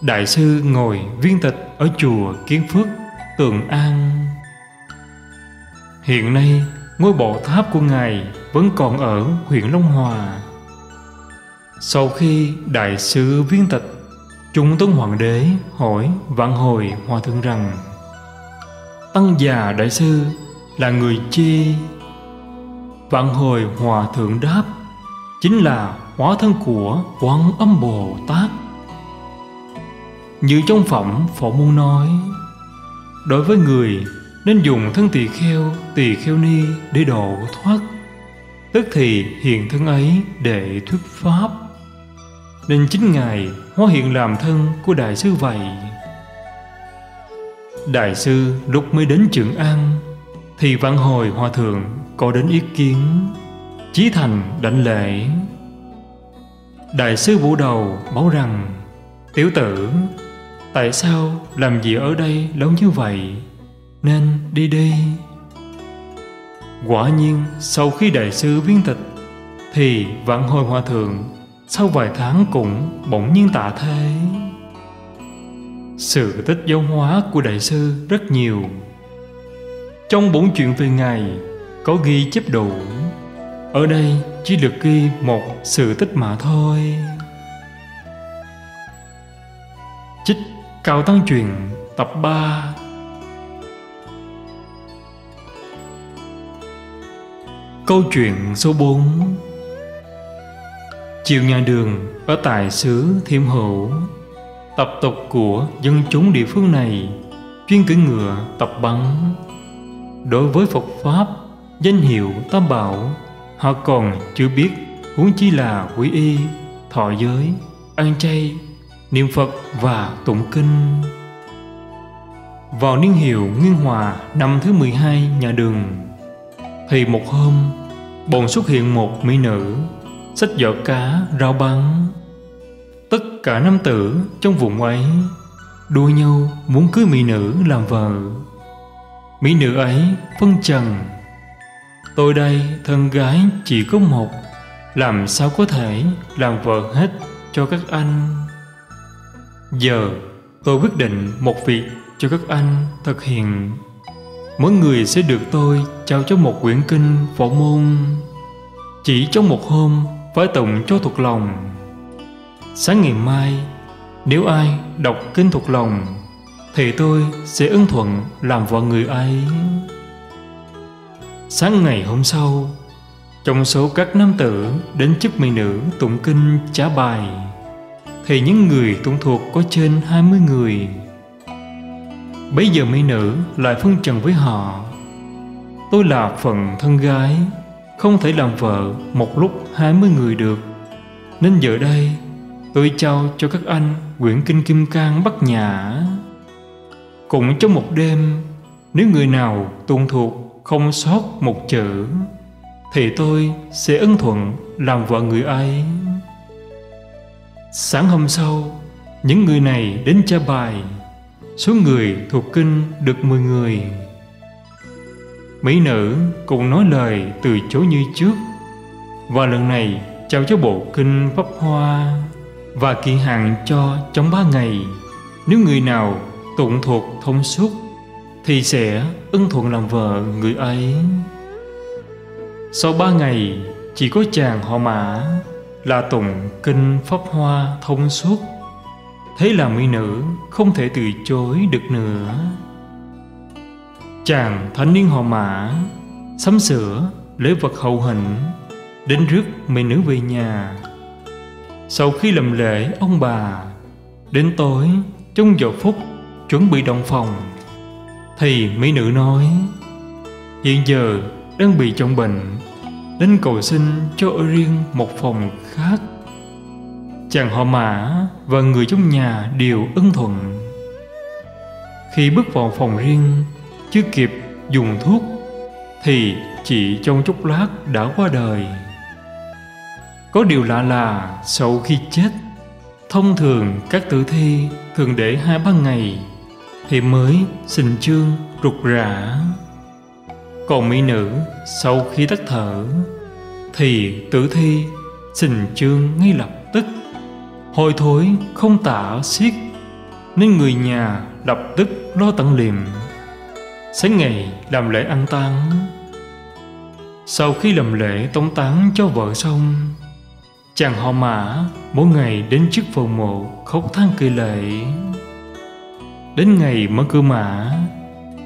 Speaker 1: đại sư ngồi viên tịch ở chùa kiến phước, tường an. Hiện nay, ngôi bộ tháp của ngài vẫn còn ở huyện long hòa. Sau khi đại sư viên tịch Trung Tấn Hoàng đế hỏi vạn hồi hòa thượng rằng, Tăng già đại sư là người chi? Vạn hồi hòa thượng đáp, Chính là hóa thân của quán âm Bồ Tát. Như trong phẩm Phổ Môn nói. Đối với người nên dùng thân tỳ kheo, tỳ kheo ni để độ thoát Tức thì hiện thân ấy để thuyết pháp. Nên chính Ngài hóa hiện làm thân của Đại sư vậy. Đại sư lúc mới đến Trường An thì vạn hồi hòa thượng có đến ý kiến chí thành đảnh lễ. Đại sư vũ đầu báo rằng tiểu tử tại sao làm gì ở đây lâu như vậy? Nên đi đi. Quả nhiên, sau khi đại sư viên tịch, thì vạn hồi hòa thượng sau vài tháng cũng bỗng nhiên tạ thế sự tích giáo hóa của đại sư rất nhiều. Trong bốn chuyện về ngài, có ghi chép đủ. Ở đây chỉ được ghi một sự tích mà thôi. Chích Cao Tăng Truyền tập 3 Câu chuyện số 4 Chiều nhà đường ở tại xứ Thiểm Hữu Tập tục của dân chúng địa phương này Chuyên cưỡi ngựa tập bắn. Đối với Phật Pháp Danh hiệu Tam Bảo Họ còn chưa biết huống chi là quý y, thọ giới, ăn chay, niệm Phật và tụng kinh. Vào niên hiệu Nguyên Hòa năm thứ 12 nhà đường Thì một hôm Bồn xuất hiện một mỹ nữ Xách giỏ cá, rau bắn Tất cả nam tử trong vùng ấy Đua nhau muốn cưới mỹ nữ làm vợ. Mỹ nữ ấy phân trần Tôi đây thân gái chỉ có một Làm sao có thể làm vợ hết cho các anh? Giờ, tôi quyết định một việc cho các anh thực hiện. Mỗi người sẽ được tôi trao cho một quyển kinh phổ môn. Chỉ trong một hôm phải tụng cho thuộc lòng. Sáng ngày mai, Nếu ai đọc kinh thuộc lòng, Thì tôi sẽ ưng thuận làm vợ người ấy. Sáng ngày hôm sau, Trong số các nam tử đến chức mỹ nữ tụng kinh trả bài. Thì những người tuân thuộc có trên 20 người. Bây giờ mỹ nữ lại phân trần với họ. Tôi là phần thân gái, Không thể làm vợ một lúc 20 người được. Nên giờ đây, tôi trao cho các anh quyển kinh kim cang bắt nhã. Cũng trong một đêm, Nếu người nào tuân thuộc không sót một chữ, thì tôi sẽ ân thuận làm vợ người ấy sáng hôm sau, những người này đến cha bài. Số người thuộc kinh được 10 người. Mỹ nữ cũng nói lời từ chối như trước. Và lần này, trao cho bộ kinh pháp hoa Và kỳ hạn cho trong ba ngày. Nếu người nào tụng thuộc thông suốt, Thì sẽ ưng thuận làm vợ người ấy. Sau ba ngày, chỉ có chàng họ mã là tụng kinh pháp hoa thông suốt. Thế là mỹ nữ không thể từ chối được nữa. Chàng thanh niên họ mã Sắm sửa lễ vật hậu hĩnh, Đến rước mỹ nữ về nhà. Sau khi làm lễ, ông bà Đến tối, trong giờ phút chuẩn bị động phòng, Thì mỹ nữ nói, Hiện giờ đang bị trọng bệnh. Đến cầu xin cho ở riêng một phòng khác. Chàng họ mã và người trong nhà đều ưng thuận. Khi bước vào phòng riêng, Chưa kịp dùng thuốc, Thì chị trong chốc lát đã qua đời. Có điều lạ là sau khi chết, Thông thường các tử thi thường để hai ba ngày Thì mới sinh chương rụt rã. Còn mỹ nữ, sau khi tắt thở, Thì tử thi xình chương ngay lập tức. Hôi thối không tả xiết, nên người nhà lập tức lo tận liệm. Sáng ngày làm lễ ăn táng. Sau khi làm lễ tống táng cho vợ xong, chàng họ mã mỗi ngày đến trước phần mộ khóc than kỳ lệ đến ngày mở cửa mã,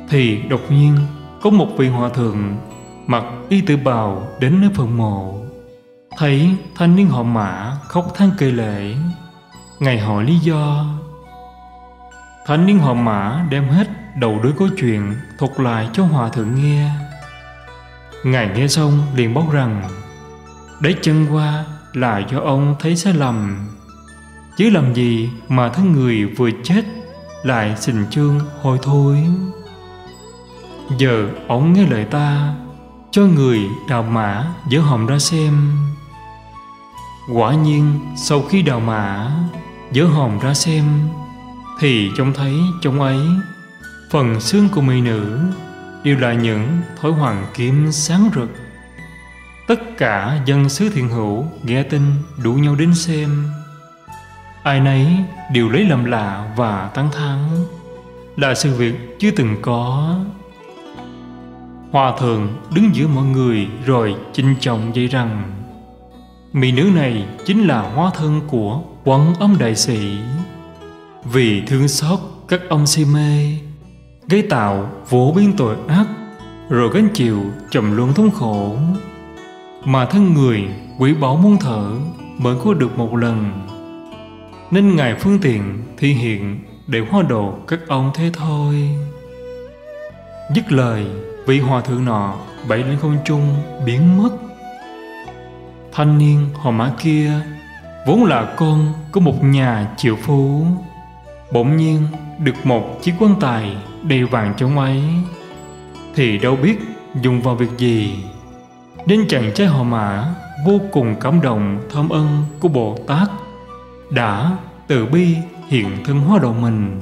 Speaker 1: thì đột nhiên có một vị hòa thượng mặc y tử bào đến nơi phần mộ. Thấy thanh niên họ mã khóc than kề lệ ngài hỏi lý do. Thanh niên họ mã đem hết đầu đuôi câu chuyện thuật lại cho hòa thượng nghe. Ngài nghe xong liền báo rằng, đấy chân qua là do ông thấy sai lầm. Chứ làm gì mà thân người vừa chết lại sình chương hôi thối? Giờ ông nghe lời ta, cho người đào mã dỡ hòm ra xem. Quả nhiên, sau khi đào mã Dỡ hòm ra xem, Thì trông thấy trong ấy, Phần xương của mỹ nữ Đều là những thỏi hoàng kim sáng rực. Tất cả dân xứ thiện hữu nghe tin đủ nhau đến xem. Ai nấy đều lấy làm lạ và tán thán Là sự việc chưa từng có. Hòa thượng đứng giữa mọi người rồi chinh trọng dạy rằng Mỹ nữ này chính là hóa thân của quận ông đại sĩ. Vì thương xót các ông si mê, Gây tạo vô biên tội ác, Rồi gánh chịu trầm luân thống khổ. Mà thân người quỷ bảo muôn thở Mới có được một lần. Nên Ngài phương tiện thi hiện Để hóa độ các ông thế thôi. Dứt lời vị hòa thượng nọ bay lên không trung biến mất. Thanh niên họ mã kia, Vốn là con của một nhà triệu phú, Bỗng nhiên được một chiếc quan tài đầy vàng trong ấy. Thì đâu biết dùng vào việc gì, Nên chàng trai họ mã vô cùng cảm động thơm ân của Bồ Tát Đã từ bi hiện thân hóa độ mình.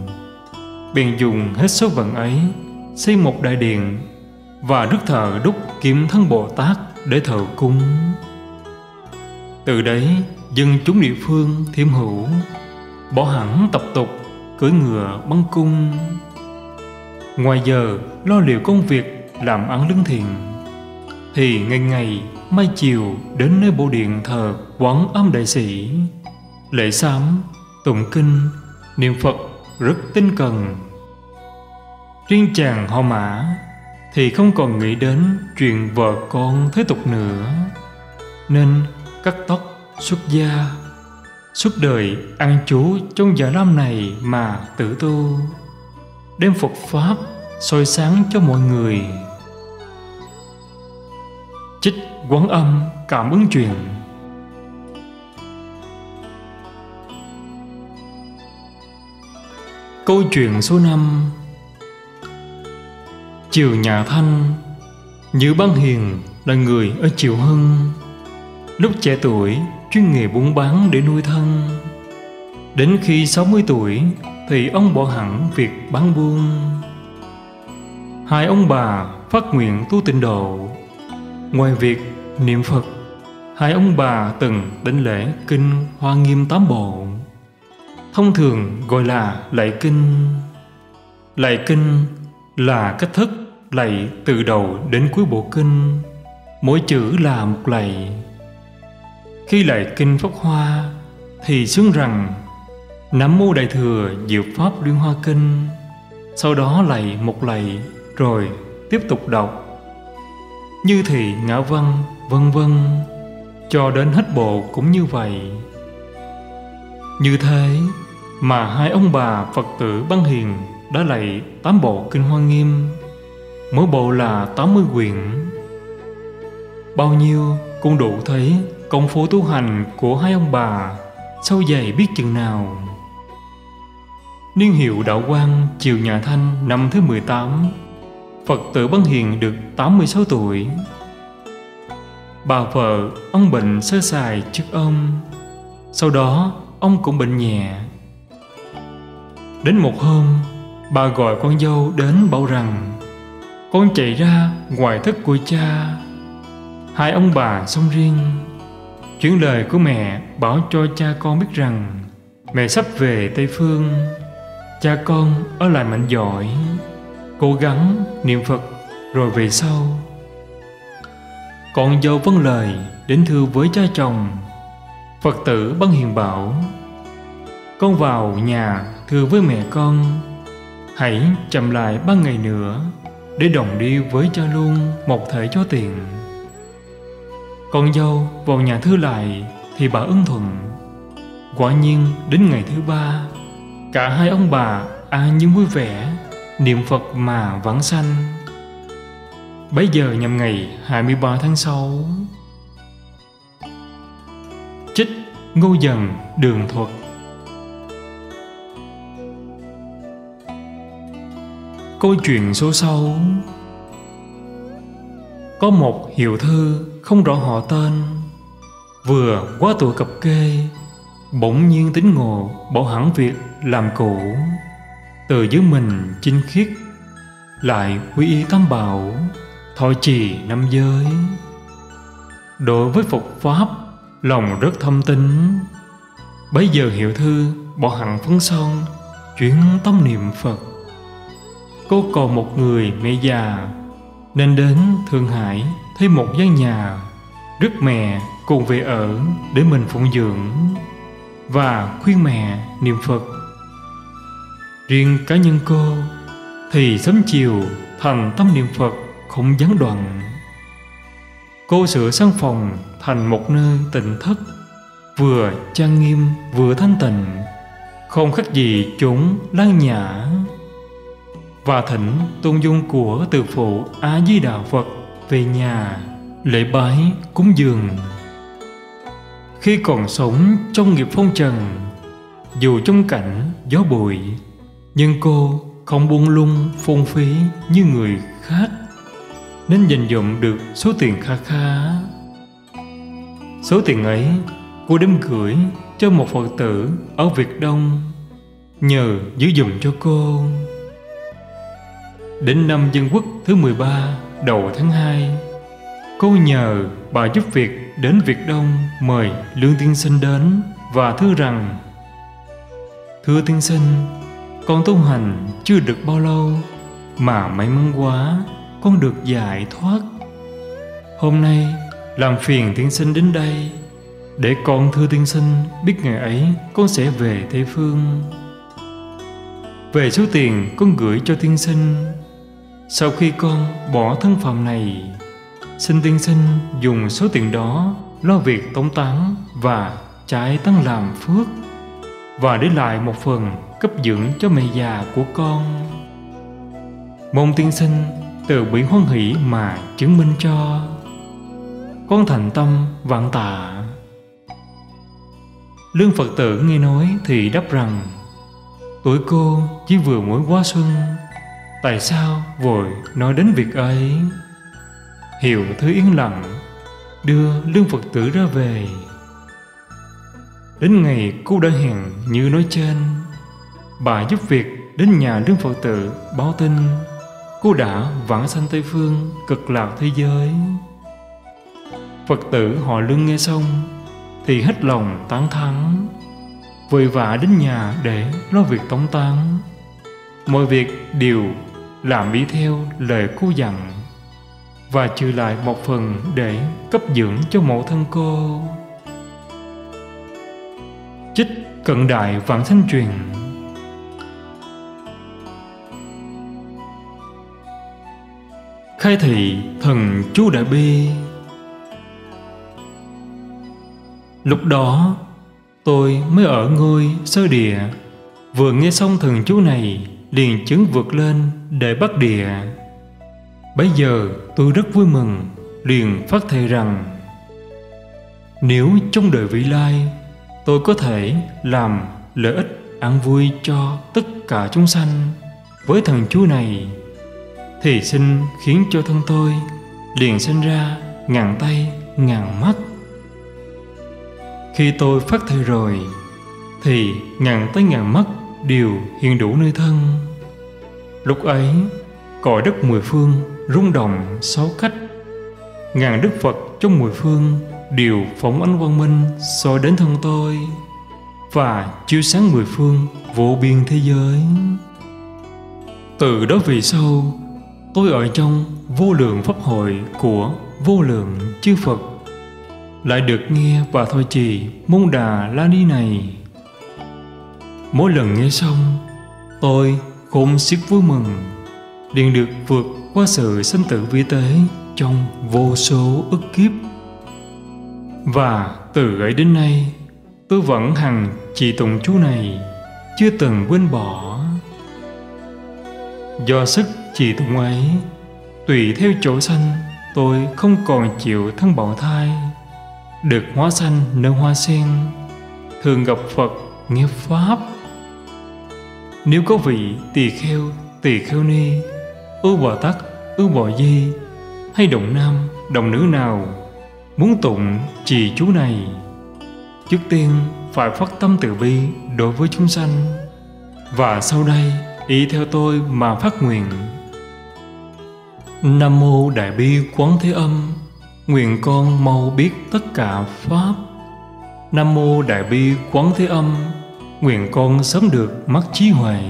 Speaker 1: Bèn dùng hết số vận ấy Xây một đại điện và đức thờ đúc kiếm thân Bồ Tát để thờ cúng. Từ đấy dân chúng địa phương thiêm hữu Bỏ hẳn tập tục cưỡi ngựa bắn cung. Ngoài giờ lo liệu công việc làm ăn lương thiện Thì ngày ngày mai chiều đến nơi bộ điện thờ quán âm đại sĩ. Lễ sám, tụng kinh, niệm Phật rất tinh cần. Riêng chàng họ mã thì không còn nghĩ đến chuyện vợ con thế tục nữa. Nên cắt tóc, xuất gia Suốt đời ăn chú trong giờ năm này mà tự tu. Đem Phật Pháp soi sáng cho mọi người. Chích quán âm cảm ứng truyền. Câu chuyện số 5 Triều nhà Thanh Như Băng Hiền là người ở Triều Hưng. Lúc trẻ tuổi, chuyên nghề buôn bán để nuôi thân. Đến khi 60 tuổi thì ông bỏ hẳn việc bán buôn. Hai ông bà phát nguyện tu tịnh độ. Ngoài việc niệm Phật, Hai ông bà từng đến lễ kinh Hoa Nghiêm Tám Bộ. Thông thường gọi là lạy kinh. Lạy kinh là cách thức lạy từ đầu đến cuối bộ kinh. Mỗi chữ là một lạy. Khi lạy kinh Pháp Hoa, Thì xứng rằng Nam Mô Đại Thừa Diệu Pháp Liên Hoa Kinh. Sau đó lạy một lạy, Rồi tiếp tục đọc. Như thị ngã văn, vân vân, Cho đến hết bộ cũng như vậy. Như thế mà hai ông bà Phật tử Băng Hiền đã lạy tám bộ Kinh Hoa Nghiêm. Mỗi bộ là 80 quyển. Bao nhiêu cũng đủ thấy công phu tu hành của hai ông bà sâu dày biết chừng nào. Niên hiệu đạo quang, Triều Nhà Thanh, năm thứ 18 Phật tử Văn Hiền được 86 tuổi. Bà vợ ông bệnh sơ sài trước ông, Sau đó ông cũng bệnh nhẹ. Đến một hôm, Bà gọi con dâu đến bảo rằng con chạy ra ngoài thất của cha. Hai ông bà xong riêng. Chuyển lời của mẹ bảo cho cha con biết rằng Mẹ sắp về Tây Phương. Cha con ở lại mạnh giỏi, Cố gắng niệm Phật rồi về sau. Con dâu vâng lời đến thư với cha chồng, Phật tử băng hiền bảo, Con vào nhà thưa với mẹ con, Hãy chậm lại ba ngày nữa. Để đồng đi với cha luôn một thể cho tiền. Con dâu vào nhà thư lại Thì bà ưng thuận. Quả nhiên đến ngày thứ ba, Cả hai ông bà ai như vui vẻ, Niệm Phật mà vãng sanh. Bấy giờ nhằm ngày 23 tháng 6 Trích Ngô Dần Đường Thuật. Câu chuyện số 6 Có một hiệu thư không rõ họ tên. Vừa quá tuổi cập kê, Bỗng nhiên tính ngộ bỏ hẳn việc làm cũ. Từ dưới mình chinh khiết, Lại quy y tam bảo, Thọ trì năm giới. Đối với Phật Pháp, Lòng rất thâm tín. Bấy giờ hiệu thư bỏ hẳn phấn son Chuyển tâm niệm Phật. Cô còn một người mẹ già. Nên đến Thượng Hải, Thấy một gian nhà Rất mẹ cùng về ở Để mình phụng dưỡng Và khuyên mẹ niệm Phật. Riêng cá nhân cô Thì sớm chiều Thành tâm niệm Phật không gián đoạn. Cô sửa sang phòng thành một nơi tịnh thất, Vừa trang nghiêm vừa thanh tịnh, Không khác gì chúng lan nhã và thỉnh tôn dung của từ phụ A Di Đà Phật về nhà lễ bái cúng dường. Khi còn sống trong nghiệp phong trần, dù trong cảnh gió bụi, nhưng cô không buông lung phung phí như người khác, nên dành dụm được số tiền kha khá. Số tiền ấy cô đem gửi cho một Phật tử ở Việt Đông nhờ giữ dùm cho cô. Đến năm dân quốc thứ 13 đầu tháng 2 Cô nhờ bà giúp việc đến Việt Đông mời Lương Tiên Sinh đến và thưa rằng Thưa Tiên Sinh, con tu hành chưa được bao lâu mà may mắn quá con được giải thoát. Hôm nay làm phiền Tiên Sinh đến đây để con thưa Tiên Sinh biết ngày ấy con sẽ về Tây Phương. Về số tiền con gửi cho Tiên Sinh sau khi con bỏ thân phận này, Xin tiên sinh dùng số tiền đó Lo việc tống tán Và trái tăng làm phước Và để lại một phần Cấp dưỡng cho mẹ già của con. Mong tiên sinh từ bị hoan hỷ mà chứng minh cho Con thành tâm vạn tạ. Lương Phật tử nghe nói thì đáp rằng, Tuổi cô chỉ vừa mới qua xuân Tại sao vội nói đến việc ấy Hiểu thứ yên lặng Đưa lương Phật tử ra về Đến ngày cô đã hẹn như nói trên Bà giúp việc đến nhà lương Phật tử báo tin cô đã vãng sanh Tây Phương cực lạc thế giới. Phật tử họ lưng nghe xong thì hết lòng tán thắng, vội vã đến nhà để lo việc tống tán. Mọi việc đều làm ý theo lời cô dặn. Và trừ lại một phần để cấp dưỡng cho mẫu thân cô. Chích cận đại vạn thanh truyền. Khai thị thần chú đại bi. Lúc đó, tôi mới ở ngôi sơ địa. Vừa nghe xong thần chú này liền chứng vượt lên để bắt địa. Bây giờ tôi rất vui mừng, liền phát thề rằng, nếu trong đời vị lai, tôi có thể làm lợi ích an vui cho tất cả chúng sanh với thần chú này, thì xin khiến cho thân tôi liền sinh ra ngàn tay, ngàn mắt. Khi tôi phát thệ rồi, thì ngàn tay, ngàn mắt đều hiện đủ nơi thân. Lúc ấy, cõi đất mười phương rung động sáu cách. Ngàn đức phật trong mười phương đều phóng ánh quang minh soi đến thân tôi và chiếu sáng mười phương vô biên thế giới. Từ đó về sau, tôi ở trong vô lượng pháp hội của vô lượng chư Phật. Lại được nghe và thôi trì môn đà la ni này mỗi lần nghe xong, tôi khôn xiết vui mừng. Liền được vượt qua sự sinh tử vi tế trong vô số ức kiếp. Và từ ấy đến nay, tôi vẫn hằng trì tụng chú này, chưa từng quên bỏ. Do sức trì tụng ấy, tùy theo chỗ sanh, tôi không còn chịu thân bạo thai, được hóa sanh nơi hoa sen, thường gặp phật nghe pháp nếu có vị, tỳ kheo tỳ kheo ni ưu bò tắc ưu bò di, hay đồng nam, đồng nữ nào muốn tụng trì chú này, trước tiên phải phát tâm từ bi đối với chúng sanh. Và sau đây, y theo tôi mà phát nguyện. Nam mô đại bi quán thế âm, nguyện con mau biết tất cả pháp. Nam mô đại bi quán thế âm nguyện con sớm được mắt trí huệ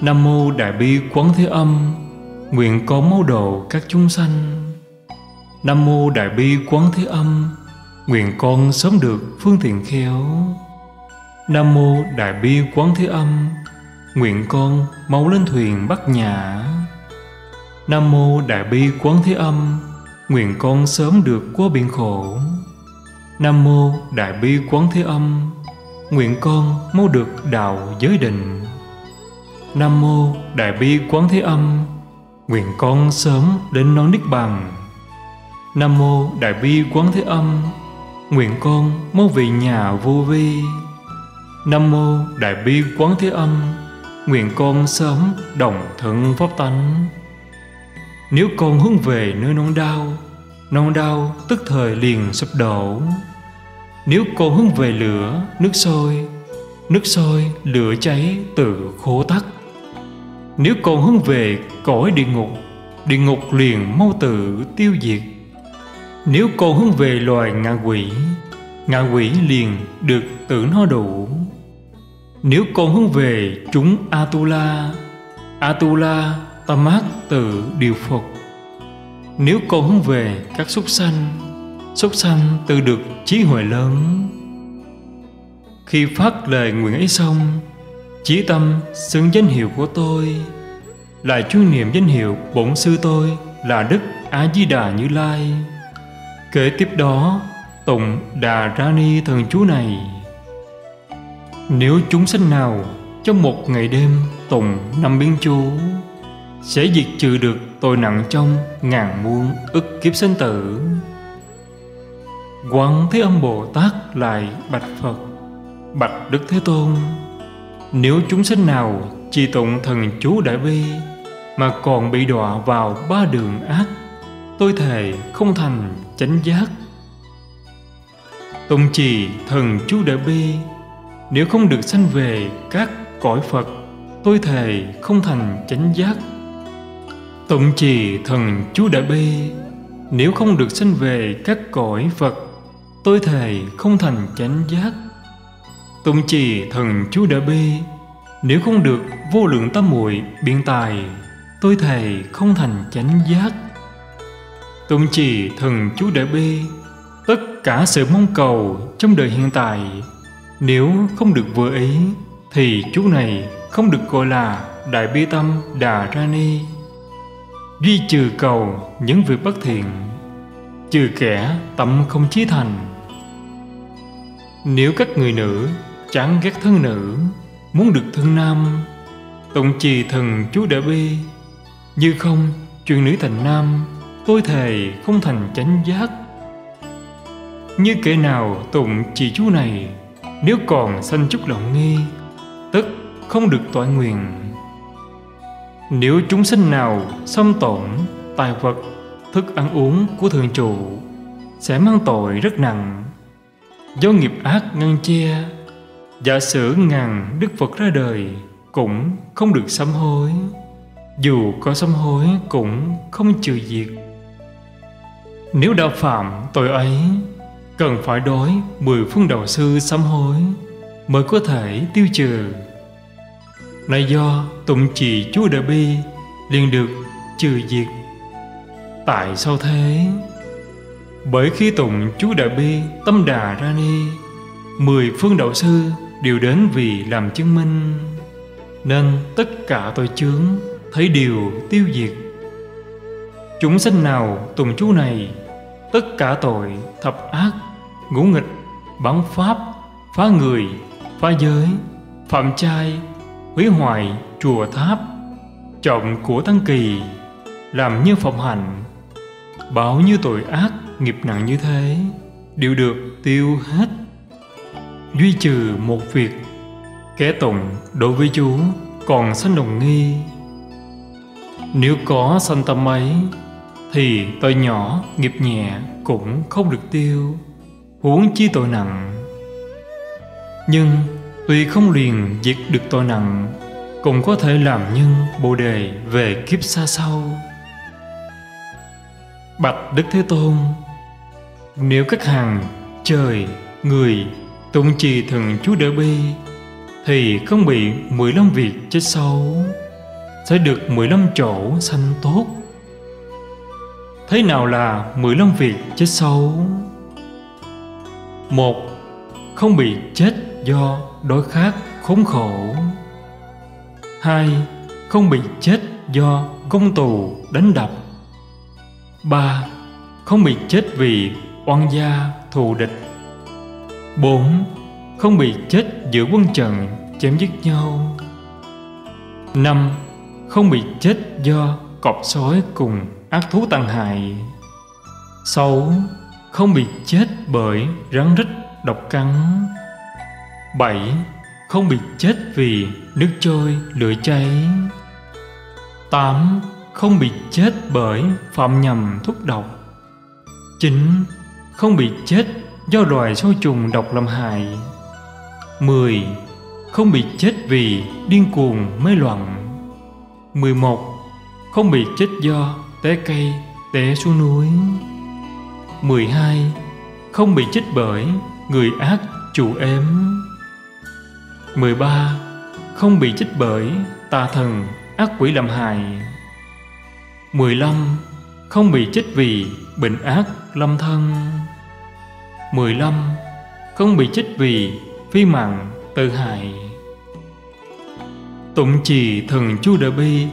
Speaker 1: nam mô đại bi quán thế âm nguyện con mau độ các chúng sanh Nam mô Đại bi Quán Thế Âm, nguyện con sớm được phương tiện khéo. Nam mô Đại bi Quán Thế Âm, nguyện con mau lên thuyền bắt nhã. Nam mô Đại bi Quán Thế Âm, nguyện con sớm được qua biển khổ. Nam mô Đại bi Quán Thế Âm, nguyện con mau được đạo giới định. Nam mô Đại bi Quán Thế Âm, nguyện con sớm đến nón niết bàn. Nam mô Đại bi Quán Thế Âm Nguyện con mau về nhà vô vi Nam mô Đại bi Quán Thế Âm Nguyện con sớm đồng thượng pháp tánh Nếu con hướng về nơi non đau Non đau tức thời liền sụp đổ nếu cô hướng về lửa, nước sôi Nước sôi, lửa cháy tự khổ tắt Nếu cô hướng về cõi địa ngục Địa ngục liền mau tự tiêu diệt. Nếu cô hướng về loài ngạ quỷ Ngạ quỷ liền được tự nó đủ. Nếu cô hướng về chúng Atula Atula tâm ác tự điều phục. Nếu cô hướng về các súc sanh Súc sanh tự được trí huệ lớn Khi phát lời nguyện ấy xong Chí tâm xưng danh hiệu của tôi Lại chú niệm danh hiệu bổn sư tôi là Đức A-di-đà Như Lai Kế tiếp đó, tụng Đà Ra Ni thần chú này. Nếu chúng sinh nào trong một ngày đêm tụng năm biến chú, sẽ diệt trừ được tội nặng trong ngàn muôn ức kiếp sinh tử. Quán Thế Âm Bồ Tát lại bạch Phật, bạch Đức Thế Tôn, nếu chúng sinh nào chỉ tụng thần chú đại bi mà còn bị đọa vào ba đường ác tôi thề không thành chánh giác. Tụng trì thần chú đại bi nếu không được sanh về các cõi phật tôi thề không thành chánh giác. Tụng trì thần chú đại bi Nếu không được sinh về các cõi Phật Tôi thề không thành chánh giác. Tụng trì thần chú đại bi, Nếu không được vô lượng tâm muội biện tài, Tôi thề không thành chánh giác. Tụng trì thần chú đại bi, Tất cả sự mong cầu trong đời hiện tại, Nếu không được vừa ý, Thì chú này không được gọi là Đại Bi Tâm Đà Ra Ni. Duy trừ cầu những việc bất thiện, Trừ kẻ tâm không chí thành nếu các người nữ chán ghét thân nữ, Muốn được thân nam, Tụng trì thần chú đại bi. Như không, chuyện nữ thành nam, Tôi thề không thành chánh giác. Như kẻ nào tụng trì chú này, Nếu còn sanh chút lòng nghi Tức không được tọa nguyện. Nếu chúng sinh nào xâm tổn tài vật, thức ăn uống của thường trụ, sẽ mang tội rất nặng do nghiệp ác ngăn che, giả sử ngàn đức phật ra đời cũng không được sám hối, dù có sám hối cũng không trừ diệt nếu đã phạm tội ấy, cần phải đối mười phương đầu sư sám hối mới có thể tiêu trừ này do tụng trì chúa Đại Bi liền được trừ diệt. Tại sao thế? Bởi khi tụng chú Đại Bi tâm đà ra ni, mười phương đạo sư đều đến vì làm chứng minh, nên tất cả tội chướng thấy đều tiêu diệt. Chúng sinh nào tụng chú này, tất cả tội thập ác, ngũ nghịch, bắn pháp, phá người, phá giới, phạm trai, hủy hoại chùa tháp trọng của tăng kỳ làm như phạm hạnh bảo như tội ác nghiệp nặng như thế, đều được tiêu hết. Duy trừ một việc, kẻ tụng đối với chú còn sanh đồng nghi. Nếu có sanh tâm ấy, thì tội nhỏ, nghiệp nhẹ cũng không được tiêu, huống chi tội nặng. Nhưng Tuy không liền diệt được tội nặng, Cũng có thể làm nhân bồ đề về kiếp xa sau. Bạch Đức Thế Tôn nếu các hàng trời, người tụng trì thần chú đỡ bi Thì không bị mười lăm việc chết xấu Sẽ được mười lăm chỗ sanh tốt. Thế nào là mười lăm việc chết xấu? Một, không bị chết do đói khát khốn khổ. Hai không bị chết do công tù đánh đập. Ba không bị chết vì oan gia thù địch 4. không bị chết giữa quân trận chém giết nhau 5. không bị chết do cọp sói cùng ác thú tàn hại 6. không bị chết bởi rắn rít độc cắn 7. Không bị chết vì nước trôi, lửa cháy 8. Không bị chết bởi phạm nhầm thuốc độc 9. Không bị chết do loài sâu trùng độc làm hại 10. Không bị chết vì điên cuồng mê loạn 11. Không bị chết do té cây té xuống núi 12. Không bị chết bởi người ác chủ ếm 13. Không bị chết bởi tà thần, ác quỷ làm hại 15. Không bị chết vì bệnh ác lâm thân 15. Không bị chích vì phi mạng tự hại Tụng trì thần chú đợi bi,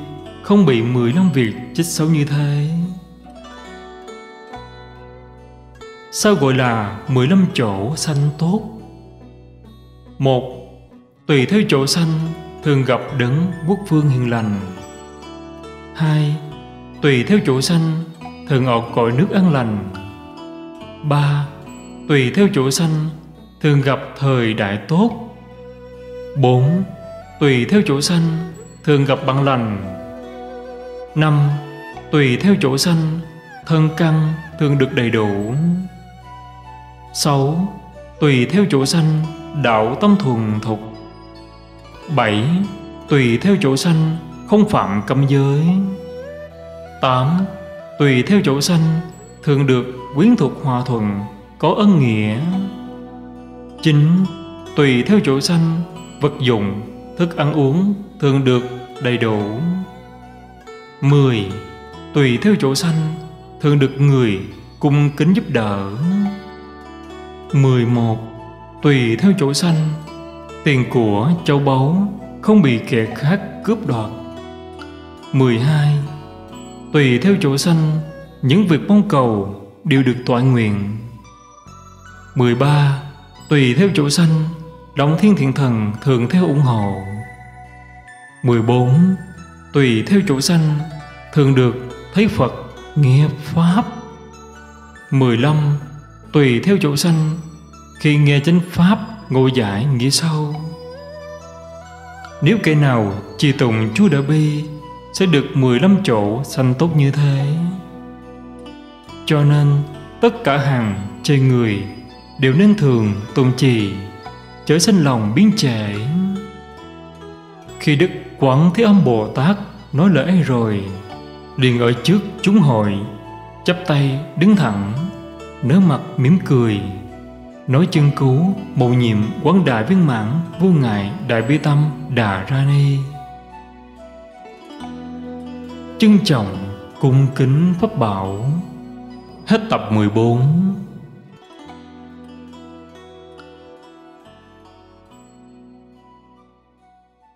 Speaker 1: Không bị 15 việc chích xấu như thế Sao gọi là 15 chỗ sanh tốt? một, Tùy theo chỗ sanh, Thường gặp đấng quốc phương hiền lành 2. Tùy theo chỗ sanh, Thường ở cõi nước an lành 3. Tùy theo chỗ sanh, Thường gặp thời đại tốt bốn, Tùy theo chỗ sanh, Thường gặp bạn lành năm, Tùy theo chỗ sanh, Thân căn thường được đầy đủ sáu, Tùy theo chỗ sanh, Đạo tâm thuần thục 7. Tùy theo chỗ sanh, Không phạm cấm giới 8. Tùy theo chỗ sanh, Thường được quyến thuộc hòa thuận có ân nghĩa chính Tùy theo chỗ sanh Vật dụng, thức ăn uống Thường được đầy đủ 10. Tùy theo chỗ sanh Thường được người cung kính giúp đỡ 11. Tùy theo chỗ sanh Tiền của châu báu Không bị kẻ khác cướp đoạt 12. Tùy theo chỗ sanh Những việc mong cầu đều được tọa nguyện 13. Tùy theo chỗ sanh Động thiên thiện thần thường theo ủng hộ 14. Tùy theo chỗ sanh, Thường được thấy Phật nghe Pháp 15. Tùy theo chỗ sanh, Khi nghe chánh Pháp, ngộ giải nghĩa sâu Nếu kẻ nào trì tụng chú Đại Bi, Sẽ được 15 chỗ sanh tốt như thế Cho nên, tất cả hàng trên người Đều nên thường tôn trì Chớ sinh lòng biến trễ Khi Đức Quảng Thế Âm Bồ Tát nói lễ rồi, liền ở trước chúng hội, chắp tay đứng thẳng nớ mặt mỉm cười, nói chân cứu mầu nhiệm quán đại viên mãn vô ngại đại bi tâm đà ra ni. Trân trọng cung kính pháp bảo, hết tập 14